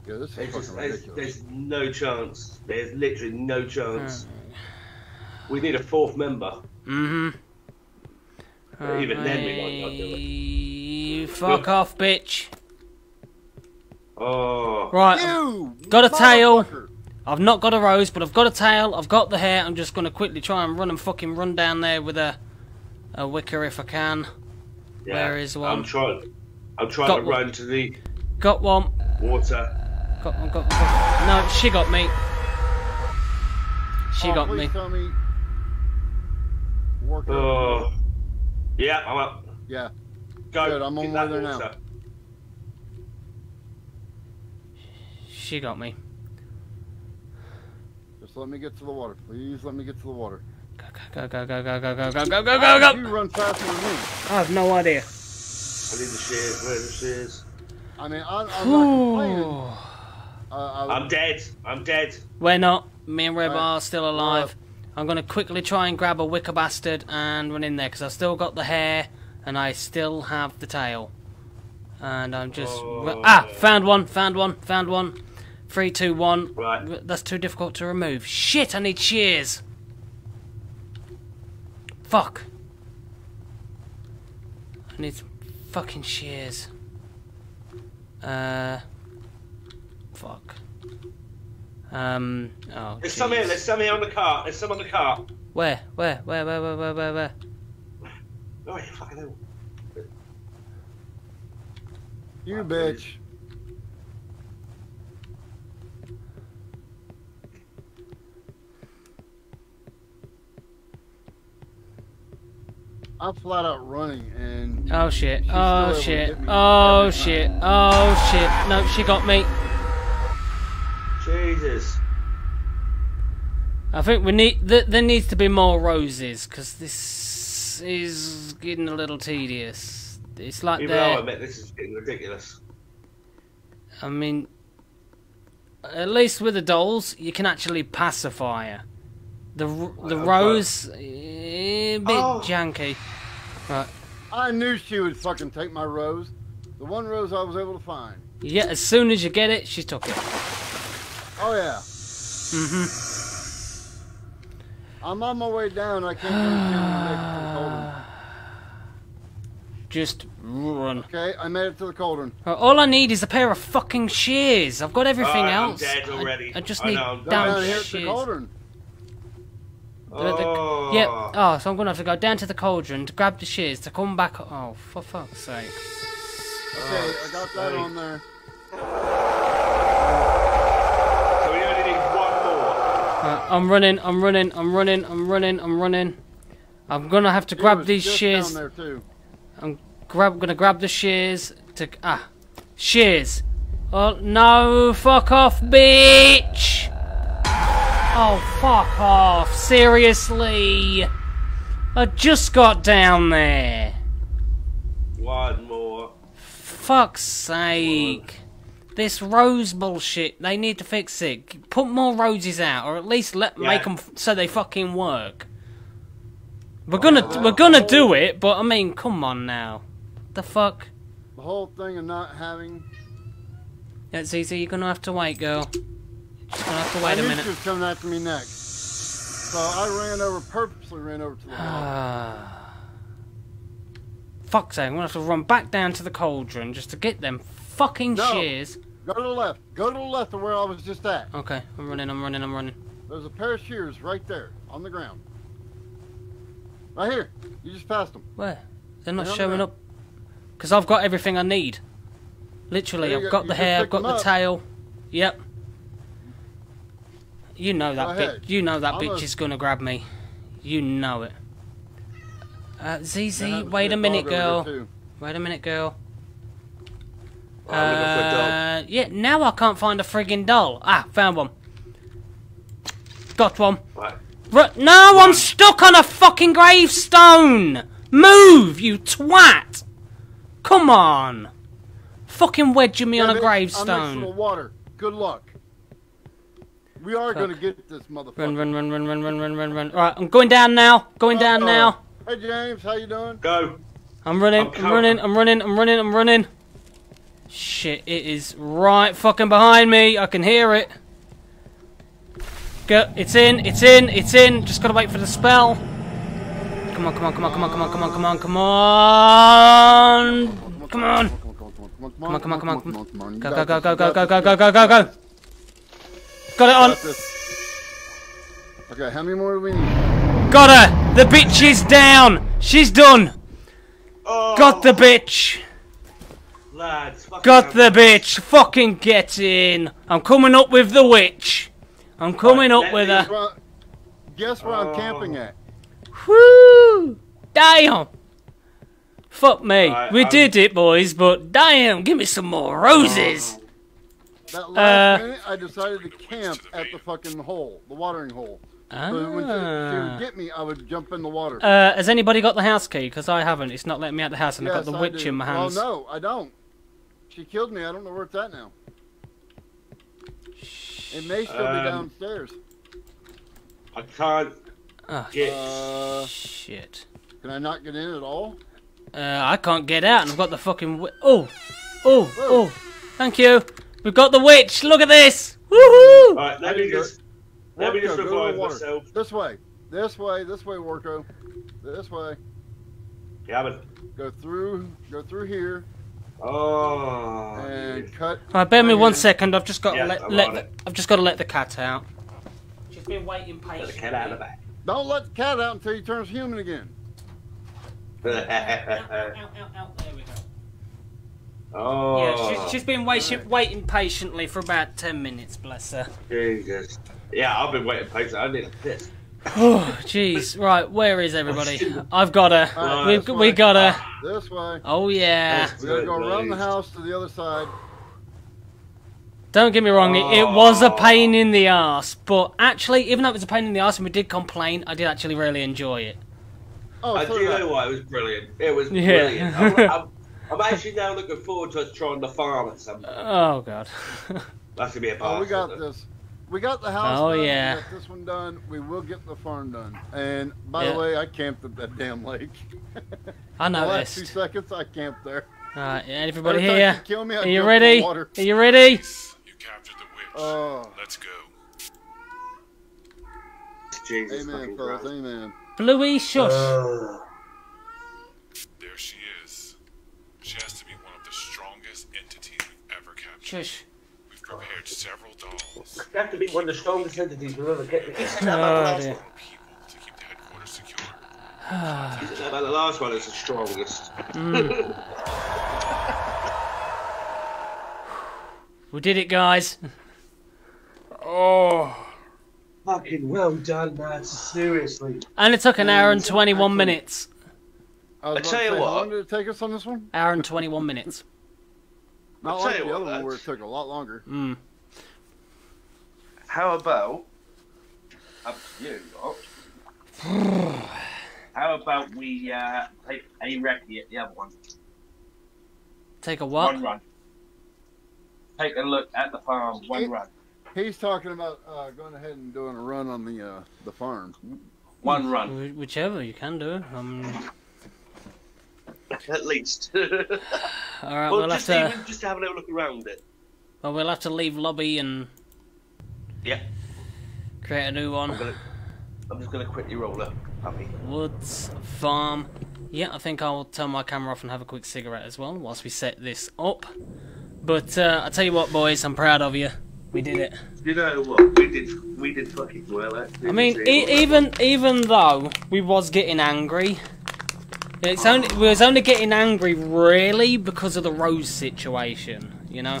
Yeah, this is There's, fucking just, there's, ridiculous. there's no chance. There's literally no chance. We need a fourth member. Mm-hmm. But even then we might not do it. Fuck off, bitch. Oh. Right, You got a tail. I've not got a rose, but I've got a tail. I've got the hair. I'm just gonna quickly try and run and fucking run down there with a a wicker if I can. Yeah. Where is one? I'm trying. I'm trying Got to one. run to the Got one. water. Got one. Got one. Got one. No, she got me. She Oh, got please me. Tell me. Work. Oh. Yeah, I'm up. Yeah. Go. Good, I'm on my way there now. She got me. Just let me get to the water. Please let me get to the water. Go go go go go go go go go go go You go. run faster than me. I have no idea. I need the shears. Where are the shears? I mean, I'm, I'm not complaining. Uh, I, I'm dead. I'm dead. We're not. Me and Rev Right. are still alive. I'm gonna quickly try and grab a wicker bastard and run in there because I've still got the hair and I still have the tail. And I'm just Oh. ah found one, found one, found one. Three, two, one. Right. That's too difficult to remove. Shit! I need shears. Fuck. I need some fucking shears. Uh. Fuck. Um. Oh. There's some here. jeez. There's some here on the cart. There's some on the cart. Where? Where? Where? Where? Where? Where? Where? Where? Oh, you fucking hell. you bitch. I'm flat out running and Oh shit! Oh still able to shit! Oh shit! time. Oh shit! No, she got me. Jesus. I think we need. Th- there needs to be more roses because this is getting a little tedious. It's like Even though I they're. admit this is getting ridiculous. I mean, at least with the dolls, you can actually pacify her. The the Well, rose, eh, a bit Oh. janky. Right. I knew she would fucking take my rose. The one rose I was able to find. Yeah. As soon as you get it, she took it. Oh yeah. Mm-hmm. I'm on my way down. I can't get to make it to the. Just run. Okay, I made it to the cauldron. Uh, All I need is a pair of fucking shears. I've got everything I'm else. dead I- already. I, just need know, I'm Go down here to the shears. The- the- Oh. Yep. Oh, so I'm gonna have to go down to the cauldron to grab the shears to come back. Oh, for fuck's sake. Okay, I got that on there. So we only need one more. Uh, I'm running. I'm running. I'm running. I'm running. I'm running. I'm gonna have to It grab was these just shears. down there too. Grab. Gonna grab the shears to ah, shears. Oh no! Fuck off, bitch! Oh fuck off! Seriously? I just got down there. One more. Fuck's sake. This rose bullshit, they need to fix it. Put more roses out, or at least let Yeah. make them so they fucking work. We're gonna oh, we're gonna do it, but I mean, come on now. The fuck? The whole thing of not having. That's easy. You're gonna have to wait, girl. Just gonna have to I wait a knew minute. coming after me next. So I ran over, purposely ran over to the wall. Fuck's sake! I'm gonna have to run back down to the cauldron just to get them fucking No. shears. Go to the left. Go to the left of where I was just at. Okay, I'm running. I'm running. I'm running. There's a pair of shears right there on the ground. Right here. You just passed them. Where? They're not They're showing up. Because I've got everything I need. Literally, I've go. got the hair, I've got the tail. Yep. You know that bitch. You know that I'm bitch a- is gonna grab me. You know it. Uh, ZZ, That wait a minute, dog over there, girl. Wait a minute, girl. I'm looking for a dog. Uh, yeah, now I can't find a friggin' doll. Ah, found one. Got one. Right. Ru- no, I'm stuck on a fucking gravestone! Move, you twat! Come on! Fucking wedging me on a bitch, I'm next to the gravestone. water. Good luck. We are Fuck. going to get this motherfucker. Run, run, run, run, run, run, run, run, run. Alright, I'm going down now. Going down Uh-oh. now. Hey James, how you doing? Go. I'm running, I'm I'm running, I'm running, I'm running, I'm running. Shit, it is right fucking behind me. I can hear it. Go, it's in, it's in, it's in. Just gotta wait for the spell. Come on, come on, come on, come on, come on, come on, come on, come on. Come on. Come on, come on, come on, Come on, come on, come on, come on, come on. You Go, go, go, go, go, go, go, go, go, go. Got it on. Okay, how many more do we need? Got her. The bitch is down. She's done. Oh, Got the bitch. lads. Got hell. the bitch. Fucking get in. I'm coming up with the witch. I'm coming Right, up with me- her. Well, guess where I'm Oh. camping at? Whoo! Damn! Fuck me. Right, we I'm- did it, boys, but damn, give me some more roses. That last Uh, minute, I decided to camp at the fucking hole, the watering hole. Ah. So when she, she would get me, I would jump in the water. Uh, has anybody got the house key? Because I haven't. It's not letting me out the house, and I've got the I witch do. in my hands. Well, no, I don't. She killed me. I don't know where it's at now. It may still Um, be downstairs. I can't Ah, get. Uh, shit. can I not get in at all? Uh, I can't get out, and I've got the fucking. Wi- oh, oh, oh! Thank you. We've got the witch. Look at this. Woohoo! Right, I let me just. Let me just go revive myself. This way. This way. This way, Worco. This way. Yeah, but. Go through. Go through here Oh. and cut. All right, bear me right one here. second. I've just got to let, I'm let on the, it. I've just got to let the cat out. She's been waiting patiently. Let the cat out of the bag. Don't let the cat out until he turns human again. Out, out, out, out, there we go. Oh. Yeah, she's, oh. she's been waiting, waiting patiently for about 10 minutes, bless her. Jesus. Yeah, I've been waiting patiently. I need a piss. Oh, jeez. Right, where is everybody? Oh, I've got her. Alright, We've, this we way. got her. This way. Oh, yeah. We're going to go Good around the house to the other side. Don't get me wrong, it, it was a pain in the ass, but actually, even though it was a pain in the ass and we did complain, I did actually really enjoy it. Oh, uh, I do did I. know why it was brilliant. It was Yeah. brilliant. I'm, I'm, I'm actually now looking forward to us trying the farm at some point. Oh, God. That's gonna be a Oh, we got this. We got the house Oh, done. yeah. We got this one done. We will get the farm done. And by Yeah. the way, I camped at that damn lake. I the last two seconds, I camped there. Alright, everybody Every here? she'd kill me, I'd Are you jump in the ready? water. Are you ready? You captured the witch. Oh, Let's go. Jesus amen, fucking fellas, amen. Bluey, shush. Uh, There she is. She has to be one of the strongest entities we've ever captured. Shush. We've prepared several dolls. you have to be one of the strongest entities we've ever kept. Oh, ah, dear. People to keep About ah. the last one is the strongest. Mm. We did it, guys. Oh. Fucking well done, man. Seriously. And it took an hour and 21 minutes. I, was I tell you say, what. How long did it take us on this one? Hour and 21 minutes. Not I'll like the other one where it took a lot longer. Mm. How about up to you, lot. How about we uh, take a recce at the other one? Take a what? One run. Take a look at the farm. One It- run. He's talking about uh, going ahead and doing a run on the uh, the farm. One run. Whichever you can do. Um, At least. all right, well, we'll have just, to. even, just have a little look around it. Well, we'll have to leave lobby and Yeah. create a new I'm one. gonna. I'm just gonna quickly roll up, Happy Woods farm. Yeah, I think I'll turn my camera off and have a quick cigarette as well whilst we set this up. But uh, I tell you what, boys, I'm proud of you. We did it. You know what? We did. We did fucking well. Actually. I mean, e- even even though we was getting angry, it's only we was only getting angry really because of the Rose situation. You know.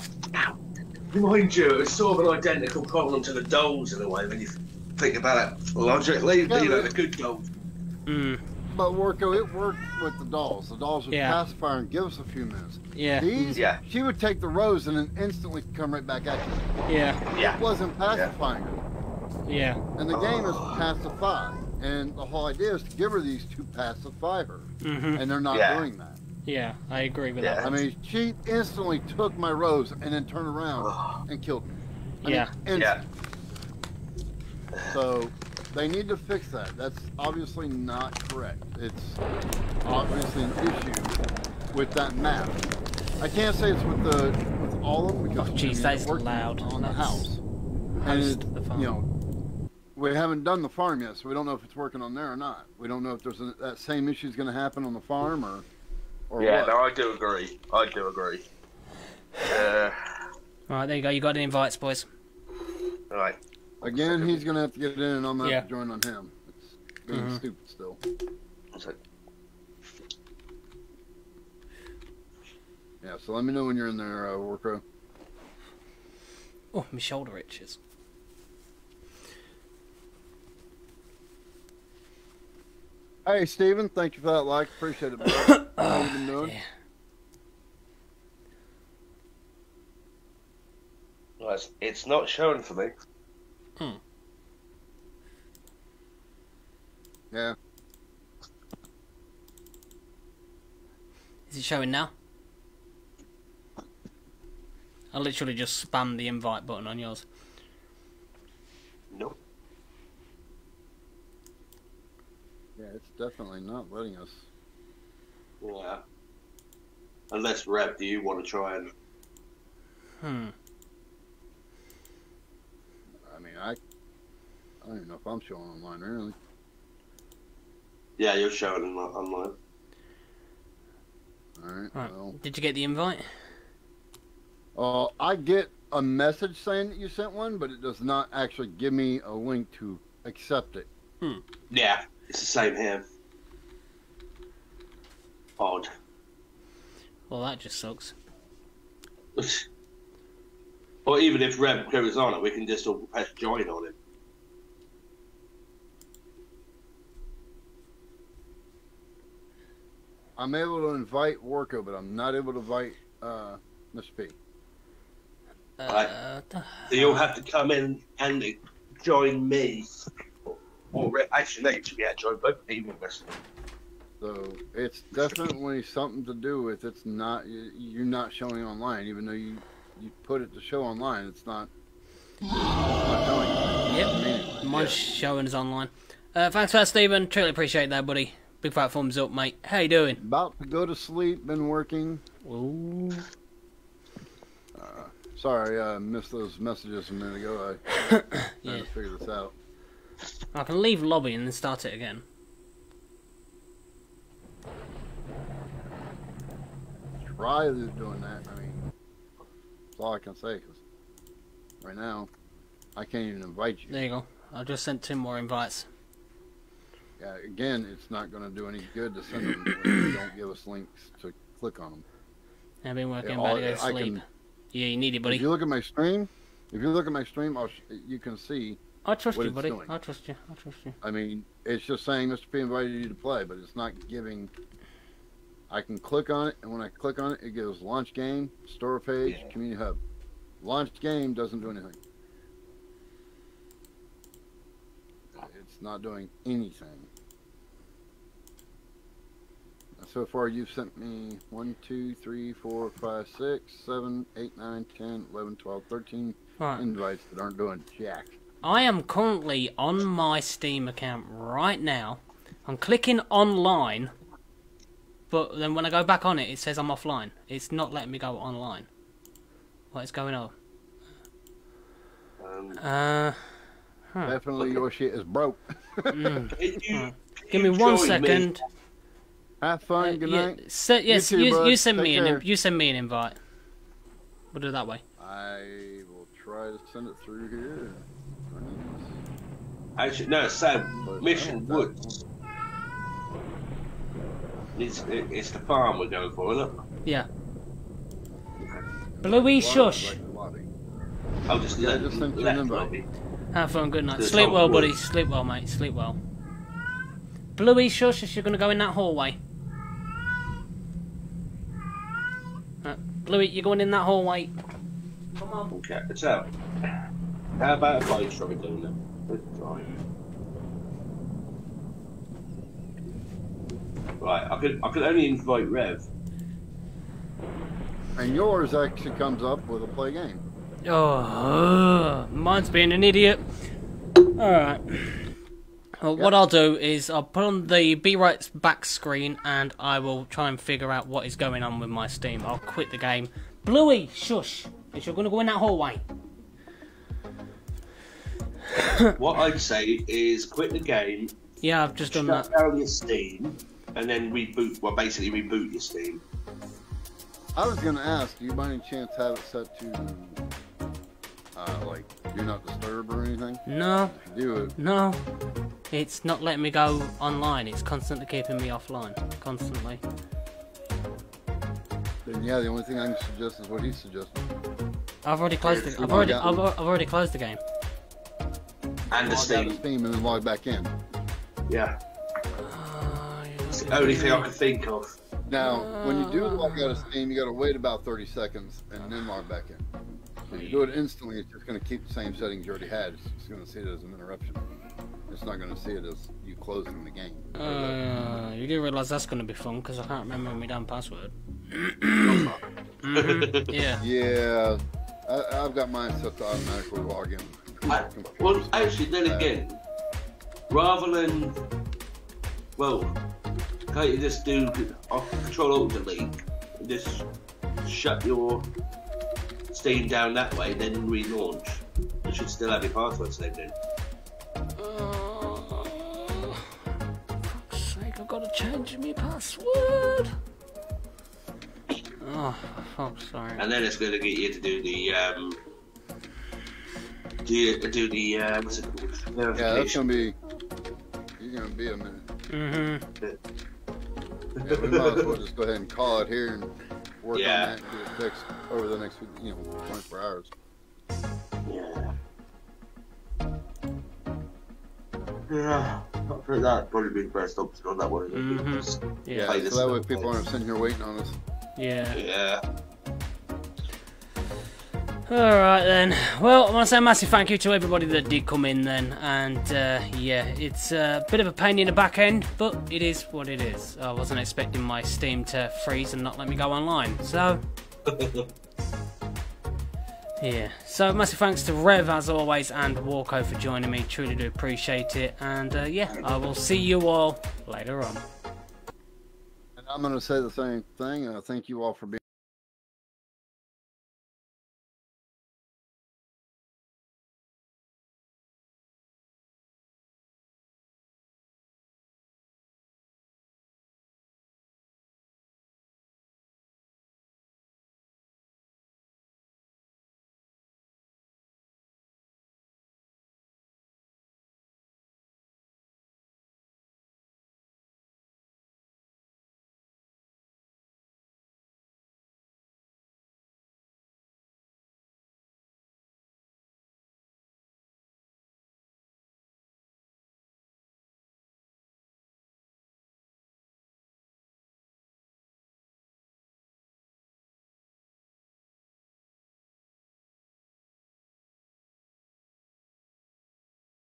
Mind you, it's sort of an identical problem to the dolls in a way when you think about it logically. Yeah, you know, the good dolls. Mm, But Worco, it worked with the dolls. The dolls would Yeah. pacify and give us a few minutes. yeah. These, Yeah. she would take the rose and then instantly come right back at you. Yeah. Yeah. It wasn't pacifying her. Yeah. And the game is pacify. And the whole idea is to give her these to pacify her. Hmm And they're not Yeah. doing that. Yeah. I agree with Yeah. I mean, she instantly took my rose and then turned around and killed me. I Yeah. Mean, Yeah. So they need to fix that. That's obviously not correct. It's obviously an issue with that map. I can't say it's with the with all of them because Oh, I jeez, mean, that it is loud. on the house. And Host it, the farm. you know, we haven't done the farm yet, so we don't know if it's working on there or not. We don't know if there's a, that same issue is going to happen on the farm or or Yeah, what. no, I do agree. I do agree. Uh, All right. There you go. You got the invites, boys. right. Again, he's going to have to get in, and I'm going to Yeah. to join on him. It's being Mhm. stupid still. So, Yeah, so let me know when you're in there, uh, Worco. Oh, my shoulder itches. Hey, Steven, thank you for that like. Appreciate it, bro. How you been doing? Yeah. well, it's, it's not showing for me. Hmm. Yeah. Is it showing now? I literally just spammed the invite button on yours. Nope. Yeah, it's definitely not letting us. Yeah. Unless, Rev, do you want to try and. Hmm. I mean, I, I don't even know if I'm showing online, really. Yeah, you're showing online. All right. Right. Well, Did you get the invite? uh, I get a message saying that you sent one, but it does not actually give me a link to accept it. Hmm. Yeah, it's the same here. Odd. Well, that just sucks. or even if Rev goes on it, we can just all press join on him. I'm able to invite Worco, but I'm not able to invite uh, Miss P. Uh, So you'll have to come in and join me. Or Rev, actually, no, you should be able to join both people. So it's definitely something to do with it's not you- you're not showing online, even though you you put it to show online. It's not. It's not showing. Yep. Meaningless. Mine's showing is online. Uh, thanks for that, Stephen. Truly appreciate that, buddy. Big fat thumbs up, mate. How you doing? About to go to sleep. Been working. Ooh. Sorry, I missed those messages a minute ago. I trying Yeah. to figure this out. I can leave lobby and then start it again. Try doing that. I mean, that's all I can say. Cause right now, I can't even invite you. There you go. I just sent two more invites. Yeah, again, it's not going to do any good to send them when you don't give us links to click on them. I've been working Yeah, about to go to sleep. can- Yeah, you need it, buddy. If you look at my stream, if you look at my stream, I'll sh- you can see. I trust you, buddy. doing. I trust you. I trust you. I mean, it's just saying Mr. P invited you to play, but it's not giving. I can click on it, and when I click on it, it gives launch game, store page, Yeah. community hub. Launch game doesn't do anything. It's not doing anything. So far, you've sent me 1, 2, 3, 4, 5, 6, 7, 8, 9, 10, 11, 12, 13 Right. invites that aren't doing jack. I am currently on my Steam account right now. I'm clicking online, but then when I go back on it, it says I'm offline. It's not letting me go online. What is going on? Um, Uh, Definitely your shit is broke. mm. can you- give me one second. join second. Have fun. Uh, Good yeah, night. se- yes, You you, you send Take me an you send me an invite. We'll do it that way. I will try to send it through here. Actually, no, Sam. But Mission I Woods. It's, it's the farm we're going for, isn't it? Yeah. Bluey shush. Like the lobby. I'll just Yeah, let, just send you let an invite. lobby. Have fun. Good night. Sleep no well, buddy. Sleep well, mate. Sleep well. Bluey shush. If you're gonna go in that hallway. Uh, Bluey, you're going in that hallway. Come on. Okay, so how about if I try doing that? Let's. Right, I could I could only invite Rev. And yours actually comes up with a play game. Oh, ugh, mine's being an idiot. Alright. Well, what I'll do is I'll put on the Be Right's back screen and I will try and figure out what is going on with my Steam. I'll quit the game. Bluey, shush! If you're going to go in that hallway. What I'd say is quit the game, Yeah, I've just done that. shut down your Steam, and then reboot. Well, basically reboot your Steam. I was going to ask, do you by any chance have it set to, uh, like, do not disturb or anything? No, do it, no. It's not letting me go online. It's constantly keeping me offline. Constantly. then yeah, the only thing I can suggest is what he suggested. I've already closed it. Log I've already. I've, I've already closed the game. And the Log out of Steam. Steam and then log back in. Yeah, it's the only thing I can think of. Now, when you do log out of Steam, you got to wait about 30 seconds and then log back in. If you do it instantly, it's just going to keep the same settings you already had. It's just going to see it as an interruption. It's not going to see it as you closing the game. Uh, you do realise that's going to be fun because I can't remember my damn password. Mhm, Yeah. Yeah, I, I've got mine set to automatically log in. I, well, actually, then again, rather than well, can't you just do off Control Alt Delete and just shut your Steam down that way, then relaunch? You should still have your password saved in. Oh, fuck's sake, I've got to change my password. Oh, for fuck's sorry. and then it's going to get you to do the um, do do the uh, what's it called? Yeah, that's going to be. You're going to be a minute. Mm-hmm. Yeah, we might as well just go ahead and call it here and work Yeah. on that and get it fixed over the next, you know, 24 hours. Yeah. Yeah, I think that'd probably be the best option on that one. Mm -hmm. Yeah, Yeah. So that way little people place. aren't sitting here waiting on us. Yeah. Yeah. Alright then. Well, I want to say a massive thank you to everybody that did come in then. And uh, yeah, it's a bit of a pain in the back end, but it is what it is. I wasn't expecting my Steam to freeze and not let me go online. So, yeah. So, massive thanks to Rev as always and Worco for joining me. Truly do appreciate it. And uh, yeah, I will see you all later on. And I'm going to say the same thing. Uh, thank you all for being.